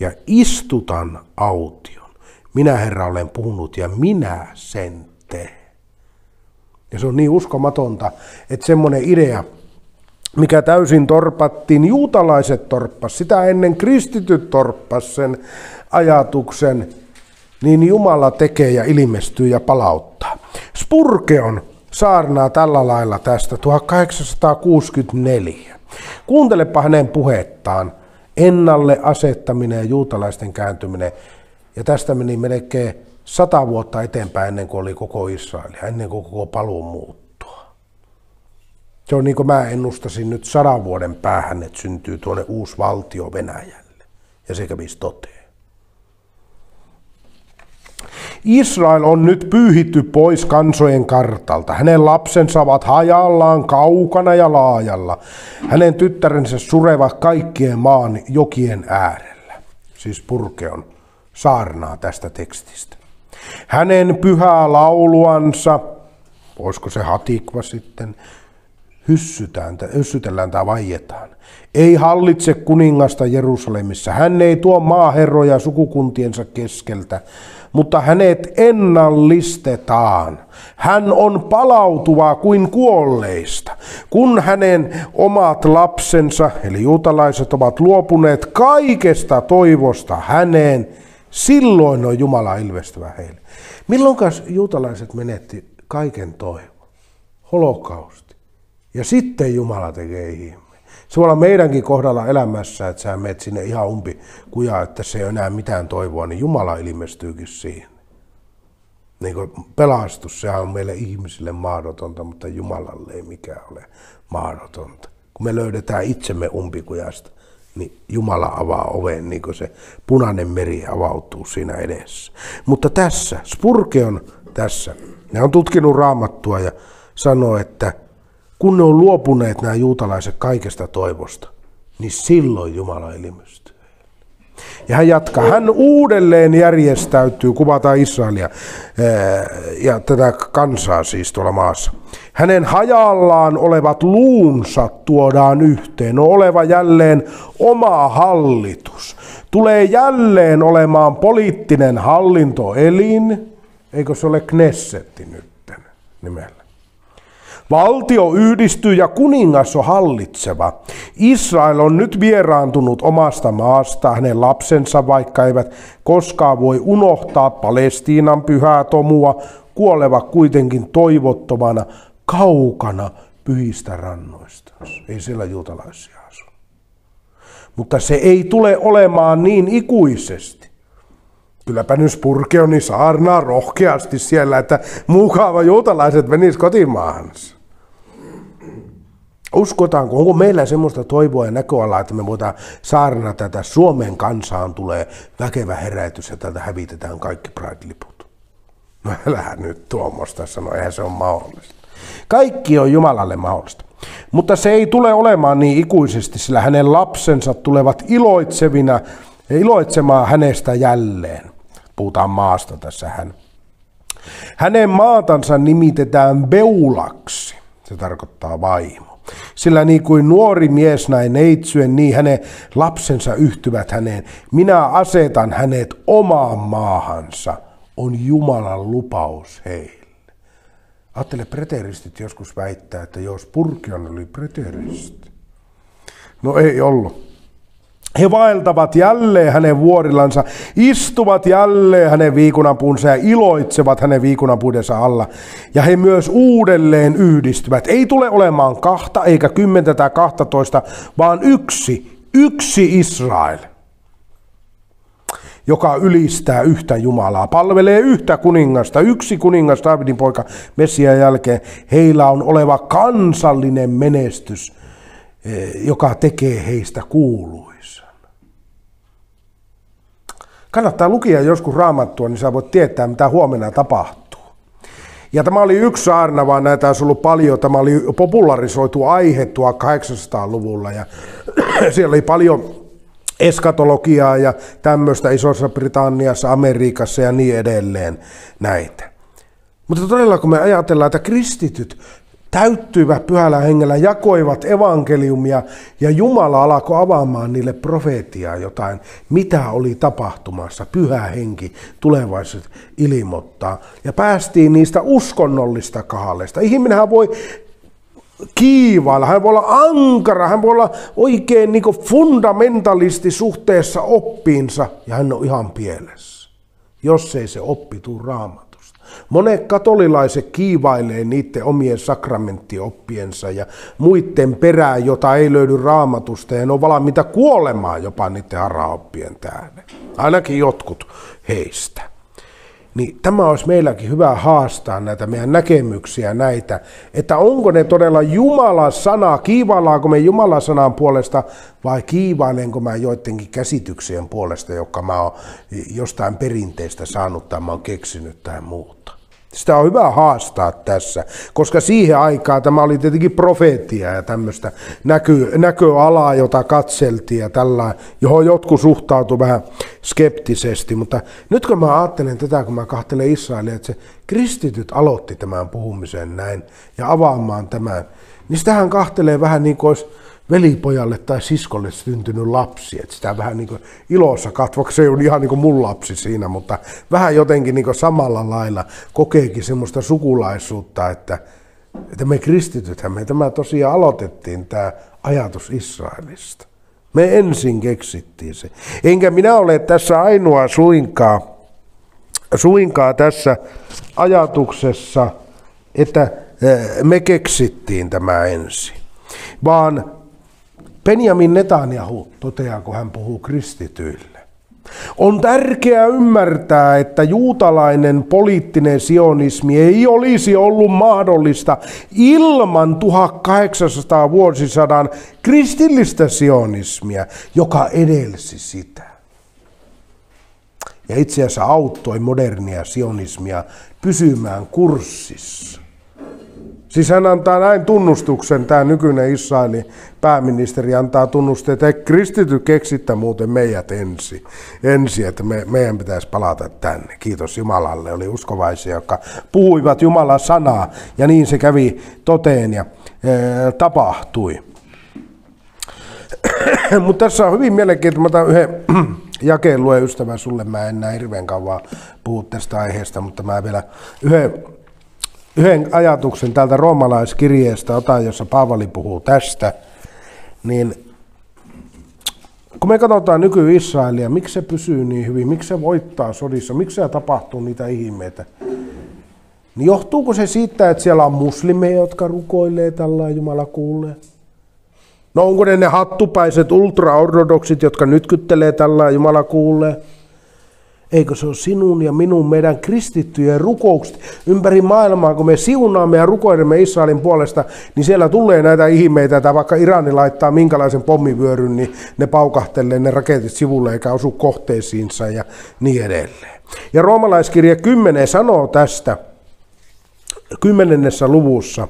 ja istutan aution. Minä, Herra, olen puhunut ja minä sen teen. Ja se on niin uskomatonta, että semmoinen idea, mikä täysin torpattiin, juutalaiset torppas, sitä ennen kristityt torppas sen ajatuksen, niin Jumala tekee ja ilmestyy ja palauttaa. Spurgeon saarnaa tällä lailla tästä 1864. Kuuntelepa hänen puhettaan, ennalle asettaminen ja juutalaisten kääntyminen. Ja tästä meni melkein sata vuotta eteenpäin ennen kuin oli koko Israel, ennen kuin koko paluu muuttua. Se on niin kuin mä ennustasin nyt sadan vuoden päähän, että syntyy tuonne uusi valtio Venäjälle. Ja se kävisi toteen. Israel on nyt pyyhitty pois kansojen kartalta. Hänen lapsensa ovat hajallaan kaukana ja laajalla. Hänen tyttärensä surevat kaikkien maan jokien äärellä. Siis Purkeon saarnaa tästä tekstistä. Hänen pyhää lauluansa, voisiko se hatikva sitten, hyssytään, hyssytellään tai vaietaan. Ei hallitse kuningasta Jerusalemissa. Hän ei tuo maaherroja sukukuntiensa keskeltä, mutta hänet ennallistetaan. Hän on palautuva kuin kuolleista. Kun hänen omat lapsensa, eli juutalaiset, ovat luopuneet kaikesta toivosta häneen, silloin on Jumala ilmestyvä heille. Milloin juutalaiset menetti kaiken toivon? Holokausti. Ja sitten Jumala tekee ihme. Se voi olla meidänkin kohdalla elämässä, että sä menet sinne ihan umpi kuja, että se ei enää mitään toivoa, niin Jumala ilmestyykin siihen. Niin kuin pelastus, sehän on meille ihmisille mahdotonta, mutta Jumalalle ei mikään ole mahdotonta. Kun me löydetään itsemme umpikujasta, niin Jumala avaa oven, niin kuin se punainen meri avautuu siinä edessä. Mutta tässä, Spurke on tässä, ne on tutkinut raamattua ja sanoo, että kun ne on luopuneet nämä juutalaiset kaikesta toivosta, niin silloin Jumala ilmestyy. Ja hän jatkaa, hän uudelleen järjestäytyy, kuvataan Israelia ja tätä kansaa siis tuolla maassa. Hänen hajallaan olevat luunsa tuodaan yhteen, on oleva jälleen oma hallitus. Tulee jälleen olemaan poliittinen hallintoelin, eikö se ole Knessetti nyt nimellä? Valtio yhdistyy ja kuningas on hallitseva. Israel on nyt vieraantunut omasta maasta, hänen lapsensa, vaikka eivät koskaan voi unohtaa Palestiinan pyhää tomua, kuoleva kuitenkin toivottomana kaukana pyhistä rannoista. Ei siellä juutalaisia asu. Mutta se ei tule olemaan niin ikuisesti. Kylläpä nyt Spurgeoni saarnaa rohkeasti siellä, että mukava juutalaiset menis kotimaahansa. Uskotaanko, onko meillä semmoista toivoa ja näköalaa, että me voidaan saarna tätä Suomen kansaan tulee väkevä herätys ja tätä hävitetään kaikki Pride-liput? No älä nyt tuommoista sanoa, eihän se ole mahdollista. Kaikki on Jumalalle mahdollista. Mutta se ei tule olemaan niin ikuisesti, sillä hänen lapsensa tulevat iloitsevina ja iloitsemaan hänestä jälleen. Puhutaan maasta tässä hän. Hänen maatansa nimitetään Beulaksi. Se tarkoittaa vaimo. Sillä niin kuin nuori mies näin neitsyen, niin hänen lapsensa yhtyvät häneen. Minä asetan hänet omaan maahansa, on Jumalan lupaus heille. Ajattele, preteristit joskus väittää, että jos Purkion oli preteristi. No ei ollut. He vaeltavat jälleen hänen vuorillansa, istuvat jälleen hänen viikunapunsa ja iloitsevat hänen viikunapuidensa alla. Ja he myös uudelleen yhdistyvät. Ei tule olemaan kahta eikä kymmentä tai kahtatoista, vaan yksi, yksi Israel joka ylistää yhtä Jumalaa, palvelee yhtä kuningasta, yksi kuningas Davidin poika Messian jälkeen. Heillä on oleva kansallinen menestys, eh, joka tekee heistä kuuluisa. Kannattaa lukia joskus raamattua, niin sä voit tietää, mitä huomenna tapahtuu. Ja tämä oli yksi saarna, vaan näitä olisi ollut paljon. Tämä oli popularisoitu aihe 1800-luvulla ja siellä oli paljon eskatologiaa ja tämmöistä Isossa Britanniassa, Amerikassa ja niin edelleen näitä. Mutta todella kun me ajatellaan, että kristityt täyttyivät pyhällä hengellä, jakoivat evankeliumia ja Jumala alkoi avaamaan niille profeetiaa jotain, mitä oli tapahtumassa. Pyhä henki tulevaisuus ilmoittaa. Ja päästiin niistä uskonnollista kahaleista. Ihminenhän voi kiivailla, hän voi olla ankara, hän voi olla oikein niin fundamentalisti suhteessa oppiinsa ja hän on ihan pielessä, jos ei se oppi tuu raamaan. Monet katolilaiset kiivailee niiden omien sakramenttioppiensa ja muiden perään, jota ei löydy raamatusta, ja ne on valmiita kuolemaan jopa niiden haraoppien tähden. Ainakin jotkut heistä. Niin tämä olisi meilläkin hyvä haastaa näitä meidän näkemyksiä näitä, että onko ne todella Jumalan sana, kiivaillaanko me Jumalan sanan puolesta vai kiivailenko mä joidenkin käsityksien puolesta, joka mä oon jostain perinteistä saanut tai mä oon keksinyt tai muuta. Sitä on hyvä haastaa tässä, koska siihen aikaan tämä oli tietenkin profeettia ja tämmöistä näky, näköalaa, jota katseltiin ja tällä, johon jotkut suhtautuivat vähän skeptisesti. Mutta nyt kun mä ajattelen tätä, kun mä kahtelen Israelia, että se kristityt aloitti tämän puhumisen näin ja avaamaan tämän, niin sitähän kahtelee vähän niin kuin olisi velipojalle tai siskolle syntynyt lapsi. Että sitä vähän niin ilossa katvoksi se on ihan niin kuin mun lapsi siinä, mutta vähän jotenkin niin samalla lailla kokeekin semmoista sukulaisuutta, että, että me kristitythän me tämä tosiaan aloitettiin, tämä ajatus Israelista. Me ensin keksittiin se. Enkä minä ole tässä ainoa suinkaan, suinkaan tässä ajatuksessa, että eh, me keksittiin tämä ensin, vaan Benjamin Netanyahu toteaa, kun hän puhuu kristityille. On tärkeää ymmärtää, että juutalainen poliittinen sionismi ei olisi ollut mahdollista ilman 1800 vuosisadan kristillistä sionismia, joka edelsi sitä. Ja itse asiassa auttoi modernia sionismia pysymään kurssissa. Siis hän antaa näin tunnustuksen, tämä nykyinen Israelin pääministeri antaa tunnusteet, että kristity keksittä muuten meidät ensi, ensi että me, meidän pitäisi palata tänne. Kiitos Jumalalle, oli uskovaisia, jotka puhuivat Jumalan sanaa ja niin se kävi toteen ja e, tapahtui. Mutta tässä on hyvin mielenkiintoista, mä yhden jakeen lue ystävä sulle, mä en näin hirveän kauan puhu tästä aiheesta, mutta mä vielä yhden yhden ajatuksen täältä roomalaiskirjeestä otan, jossa Paavali puhuu tästä, niin kun me katsotaan nyky-Israelia, miksi se pysyy niin hyvin, miksi se voittaa sodissa, miksi se tapahtuu niitä ihmeitä, niin johtuuko se siitä, että siellä on muslimeja, jotka rukoilee tällä Jumala kuulee? No onko ne ne hattupäiset ultraortodoksit, jotka nytkyttelee tällä Jumala kuulee? Eikö se ole sinun ja minun, meidän kristittyjen rukoukset ympäri maailmaa, kun me siunaamme ja rukoilemme Israelin puolesta, niin siellä tulee näitä ihmeitä, että vaikka Irani laittaa minkälaisen pommivyöryn, niin ne paukahtelee ne raketit sivulle eikä osu kohteisiinsa ja niin edelleen. Ja roomalaiskirja 10 sanoo tästä kymmenennessä luvussa,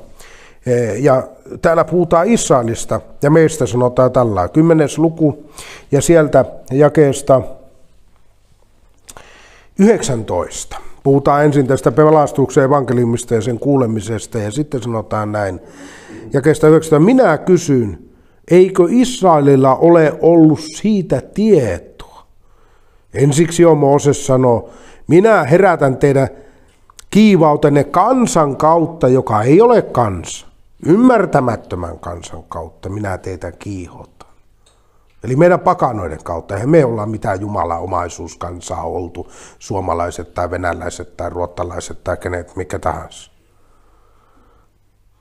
eh, ja täällä puhutaan Israelista, ja meistä sanotaan tällä, kymmenes luku, ja sieltä jakeesta 19. Puhutaan ensin tästä pelastuksen evankeliumista ja sen kuulemisesta ja sitten sanotaan näin. Ja kestä 19. Minä kysyn, eikö Israelilla ole ollut siitä tietoa? Ensiksi jo Mooses sanoo, minä herätän teidän kiivautenne kansan kautta, joka ei ole kansa. Ymmärtämättömän kansan kautta minä teitä kiihot. Eli meidän pakanoiden kautta. Eihän me olla mitään Jumalan omaisuuskansaa oltu, suomalaiset tai venäläiset tai ruottalaiset tai kenet, mikä tahansa.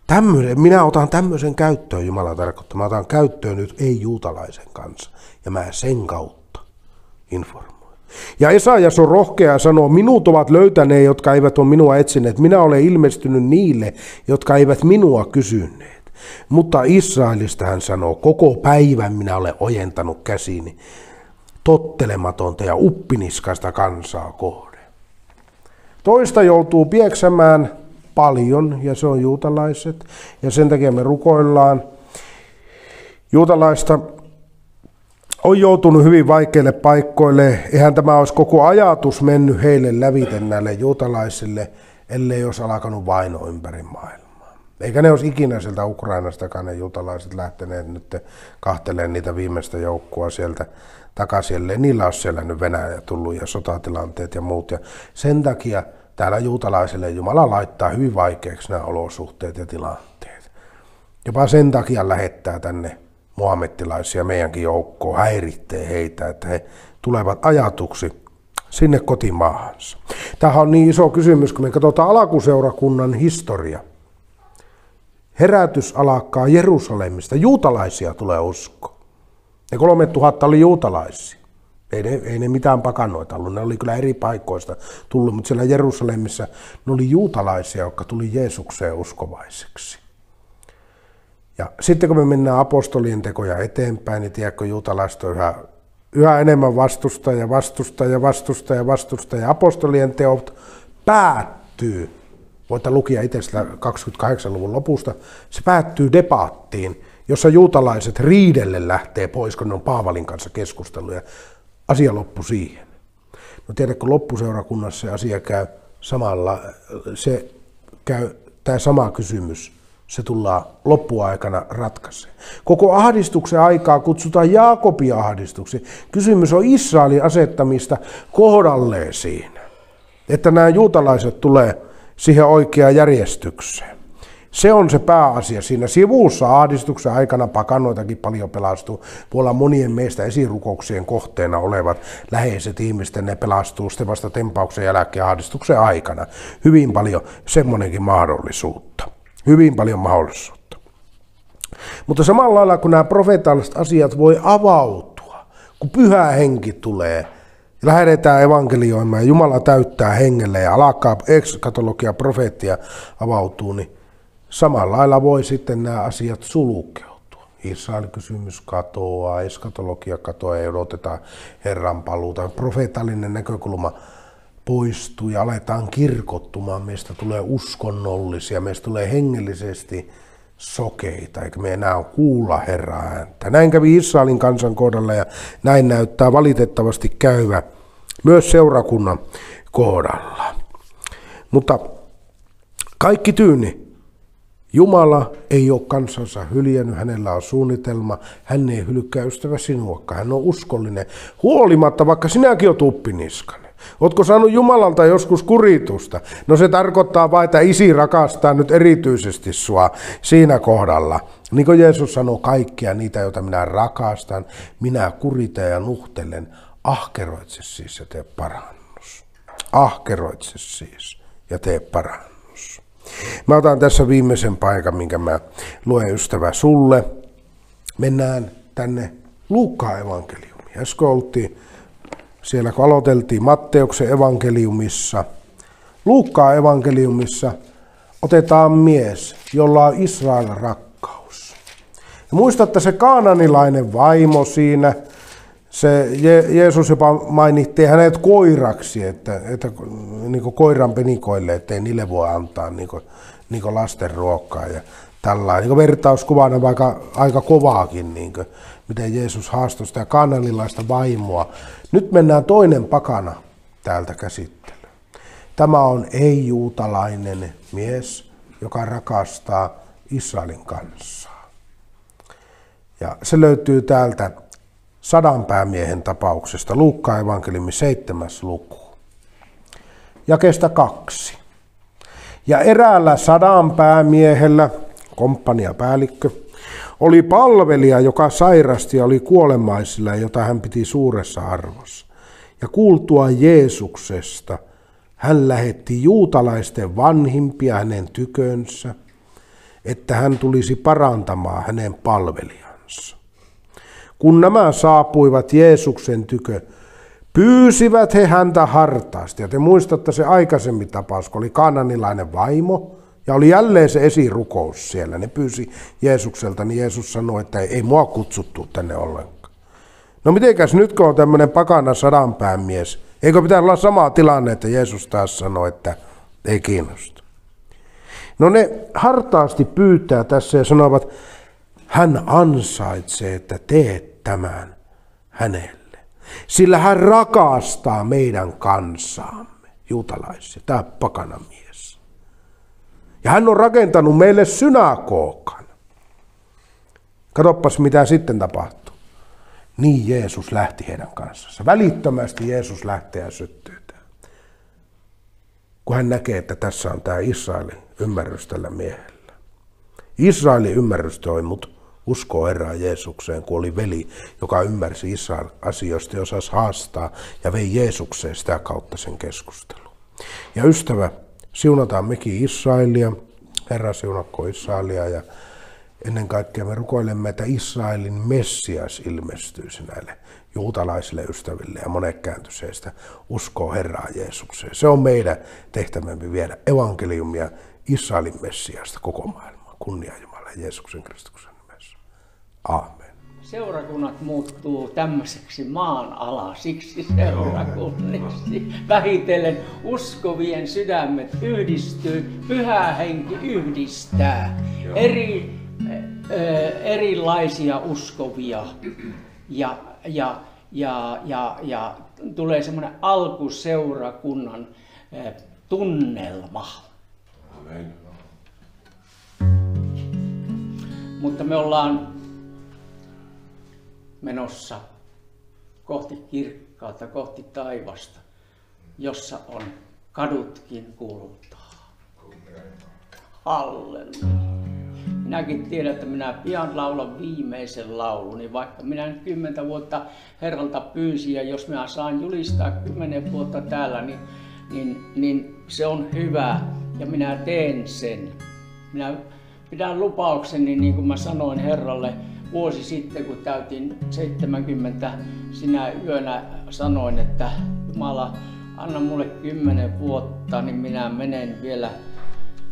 Tämmöinen, minä otan tämmöisen käyttöön, Jumala tarkoittaa. Mä otan käyttöön nyt ei-juutalaisen kanssa. Ja mä sen kautta informoin. Ja Esajas on rohkea sanoa, minut ovat löytäneet, jotka eivät ole minua etsineet. Minä olen ilmestynyt niille, jotka eivät minua kysyneet. Mutta Israelista hän sanoo, koko päivän minä olen ojentanut käsini. tottelematonta ja uppiniskaista kansaa kohde. Toista joutuu pieksämään paljon, ja se on juutalaiset, ja sen takia me rukoillaan. Juutalaista on joutunut hyvin vaikeille paikkoille. Eihän tämä olisi koko ajatus mennyt heille lävite näille juutalaisille, ellei olisi alkanut vaino ympäri maailmaa. Eikä ne olisi ikinä sieltä Ukrainastakaan ne juutalaiset lähteneet nyt kahteleen niitä viimeistä joukkoa sieltä takaisin. Niillä olisi siellä nyt Venäjä tullut ja sotatilanteet ja muut. Ja sen takia täällä juutalaisille Jumala laittaa hyvin vaikeaksi nämä olosuhteet ja tilanteet. Jopa sen takia lähettää tänne muhammettilaisia meidänkin joukkoon, häiritsee heitä, että he tulevat ajatuksi sinne kotimaahansa. Tämähän on niin iso kysymys, kun me katsotaan alakuseurakunnan historia. Herätys alkaa Jerusalemista. Juutalaisia tulee usko. Ne kolme tuhatta oli juutalaisia. Ei ne, ei ne mitään pakanoita ollut, ne oli kyllä eri paikoista tullut, mutta siellä Jerusalemissa ne oli juutalaisia, jotka tuli Jeesukseen uskovaiseksi. Ja sitten kun me mennään apostolien tekoja eteenpäin, niin tiedätkö, juutalaiset on yhä, yhä enemmän vastusta ja vastusta ja vastusta ja vastusta. Ja apostolien teot päättyy, voitte lukia itse 28-luvun lopusta, se päättyy debaattiin, jossa juutalaiset riidelle lähtee pois, kun ne on Paavalin kanssa keskustellut ja asia loppu siihen. No tiedätkö, loppuseurakunnassa se asia käy samalla, se käy tämä sama kysymys se tullaan loppuaikana ratkaisemaan. Koko ahdistuksen aikaa kutsutaan Jaakobin ahdistuksi. Kysymys on Israelin asettamista kohdalleen siinä, että nämä juutalaiset tulee siihen oikeaan järjestykseen. Se on se pääasia siinä. Sivussa ahdistuksen aikana pakanoitakin paljon pelastuu. Puolella monien meistä esirukouksien kohteena olevat läheiset ihmiset, ne pelastuu sitten vasta tempauksen jälkeen ahdistuksen aikana. Hyvin paljon semmoinenkin mahdollisuutta. Hyvin paljon mahdollisuutta. Mutta samalla lailla kun nämä profeetaaliset asiat voi avautua, kun pyhä henki tulee, lähdetään evankelioimaan Jumala täyttää hengelle ja alkaa ekskatologia profeettia avautuu, niin samalla lailla voi sitten nämä asiat sulkeutua. Israel-kysymys katoaa, eskatologia katoaa ja odotetaan Herran paluuta. Profeetallinen näkökulma poistuu ja aletaan kirkottumaan, meistä tulee uskonnollisia, meistä tulee hengellisesti sokeita, eikä me enää kuulla Herran ääntä. Näin kävi Israelin kansan kohdalla ja näin näyttää valitettavasti käyvä myös seurakunnan kohdalla. Mutta kaikki tyyni. Jumala ei ole kansansa hyljännyt, hänellä on suunnitelma, hän ei hylkää ystävä sinuakaan, hän on uskollinen. Huolimatta, vaikka sinäkin olet uppiniskan. Oletko saanut Jumalalta joskus kuritusta? No se tarkoittaa vain, että isi rakastaa nyt erityisesti sua siinä kohdalla. Niin kuin Jeesus sanoo, kaikkia niitä, joita minä rakastan, minä kuritan ja nuhtelen. Ahkeroitse siis ja tee parannus. Ahkeroitse siis ja tee parannus. Mä otan tässä viimeisen paikan, minkä mä luen ystävä sulle. Mennään tänne Luukkaan evankeliumiin. Äsken oltiin siellä kun aloiteltiin Matteuksen evankeliumissa, Luukkaan evankeliumissa otetaan mies, jolla on Israelin rakkaus. Ja muistatte se kaananilainen vaimo siinä, se Je- Jeesus jopa mainittiin hänet koiraksi, että, että niin koiran penikoille, ettei niille voi antaa niin kuin, niin kuin lasten ruokaa ja tällainen. Niin vertauskuvana vaikka aika kovaakin, niin kuin, miten Jeesus haastoi sitä kananilaista vaimoa. Nyt mennään toinen pakana täältä käsittelyyn. Tämä on ei-juutalainen mies, joka rakastaa Israelin kansaa. Ja se löytyy täältä sadan päämiehen tapauksesta, Luukkaan evankeliumi 7. luku. Jakeesta kaksi. Ja eräällä sadan päämiehellä, komppaniapäällikkö, oli palvelija, joka sairasti ja oli kuolemaisilla, jota hän piti suuressa arvossa. Ja kuultua Jeesuksesta, hän lähetti juutalaisten vanhimpia hänen tykönsä, että hän tulisi parantamaan hänen palvelijansa. Kun nämä saapuivat Jeesuksen tykö, pyysivät he häntä hartaasti. Ja te muistatte se aikaisemmin tapaus, kun oli kananilainen vaimo, ja oli jälleen se esirukous siellä. Ne pyysi Jeesukselta, niin Jeesus sanoi, että ei, mua kutsuttu tänne ollenkaan. No mitenkäs nyt kun on tämmöinen pakana sadanpään mies, eikö pitää olla sama tilanne, että Jeesus taas sanoi, että ei kiinnosta. No ne hartaasti pyytää tässä ja sanovat, hän ansaitsee, että teet tämän hänelle. Sillä hän rakastaa meidän kansaamme, juutalaisia, tämä pakana mies. Ja hän on rakentanut meille synagogan. Katoppas, mitä sitten tapahtuu. Niin Jeesus lähti heidän kanssaan. Välittömästi Jeesus lähtee ja syttyy kun hän näkee, että tässä on tämä Israelin ymmärrys tällä miehellä. Israelin ymmärrys toi mut uskoo Herraan Jeesukseen, kun oli veli, joka ymmärsi Israel asioista ja osasi haastaa ja vei Jeesukseen sitä kautta sen keskustelun. Ja ystävä, siunataan mekin Israelia, Herra siunakko Israelia ja ennen kaikkea me rukoilemme, että Israelin Messias ilmestyisi näille juutalaisille ystäville ja monet kääntyseistä uskoo Herraa Jeesukseen. Se on meidän tehtävämme viedä evankeliumia Israelin Messiasta koko maailmaan. Kunnia Jumala Jeesuksen Kristuksen nimessä. Aamen. Seurakunnat muuttuu tämmöiseksi maan siksi seurakunniksi. Vähitellen uskovien sydämet yhdistyy, pyhä henki yhdistää eri, erilaisia uskovia ja ja, ja, ja, ja tulee semmoinen alkuseurakunnan eh, tunnelma. Amen. Mutta me ollaan menossa kohti kirkkautta, kohti taivasta, jossa on kadutkin kultaa. Halleluja. Minäkin tiedän, että minä pian laulan viimeisen laulun, niin vaikka minä nyt kymmentä vuotta Herralta pyysin ja jos minä saan julistaa kymmenen vuotta täällä, niin, niin, niin se on hyvä ja minä teen sen. Minä pidän lupaukseni, niin kuin mä sanoin Herralle vuosi sitten, kun täytin 70, sinä yönä sanoin, että Jumala, anna mulle kymmenen vuotta, niin minä menen vielä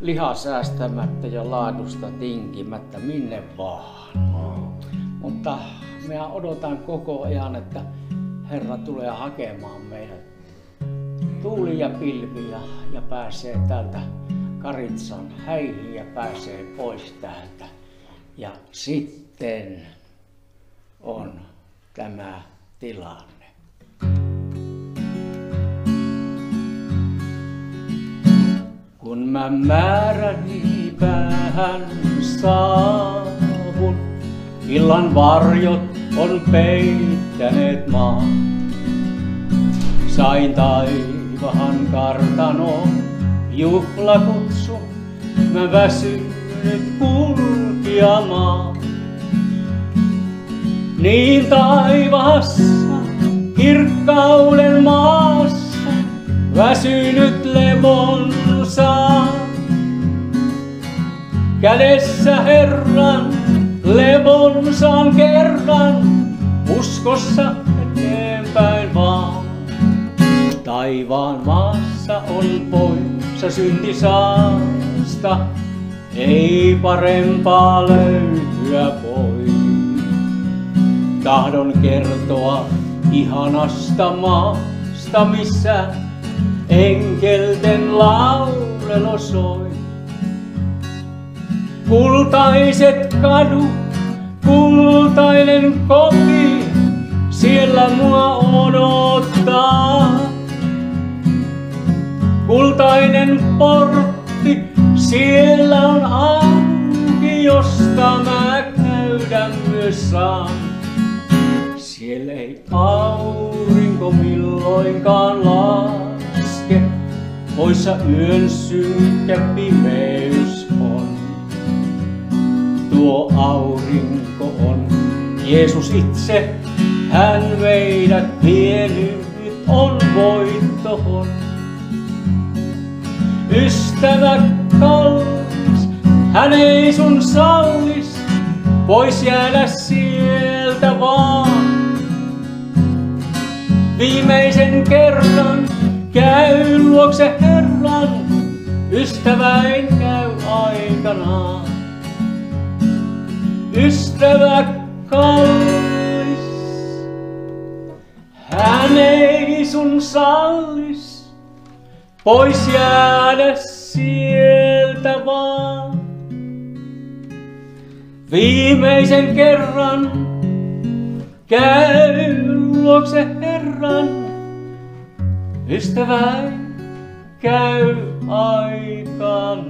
lihaa säästämättä ja laadusta tinkimättä minne vaan. Mutta minä odotan koko ajan, että Herra tulee hakemaan meidät tuulia pilviä ja pääsee täältä Karitsan häihin ja pääsee pois täältä. Ja sitten on tämä tilanne. Kun mä määräni päähän saavun, illan varjot on peittäneet maan. Sain taivahan kartanoon juhlakutsu, mä väsynyt kulkiamaan. Niin taivaassa, kirkkauden maassa, väsynyt levon saa. Kädessä Herran levon saan kerran, uskossa eteenpäin vaan. Taivaan maassa on poissa syntisaasta, ei parempaa löytyä voi. Tahdon kertoa ihanasta maasta, missä enkelten laulelo soi. Kultaiset kadut, kultainen koti, siellä mua odottaa. Kultainen portti, siellä on auki, josta mä käydä myös saan. Siellä ei aurinko milloinkaan laske, poissa yön synkkä pimeys on. Tuo aurinko on Jeesus itse, hän meidät vienyt on voittohon. Ystävä kallis, hän ei sun sallis, pois jäädä sieltä vaan. Viimeisen kerran Käy luokse Herran, ystäväin käy aikanaan. Ystävä kallis, Hän ei sun sallis pois jäädä sieltä vaan. Viimeisen kerran käy luokse Herran, ystäväi käy aikanaan.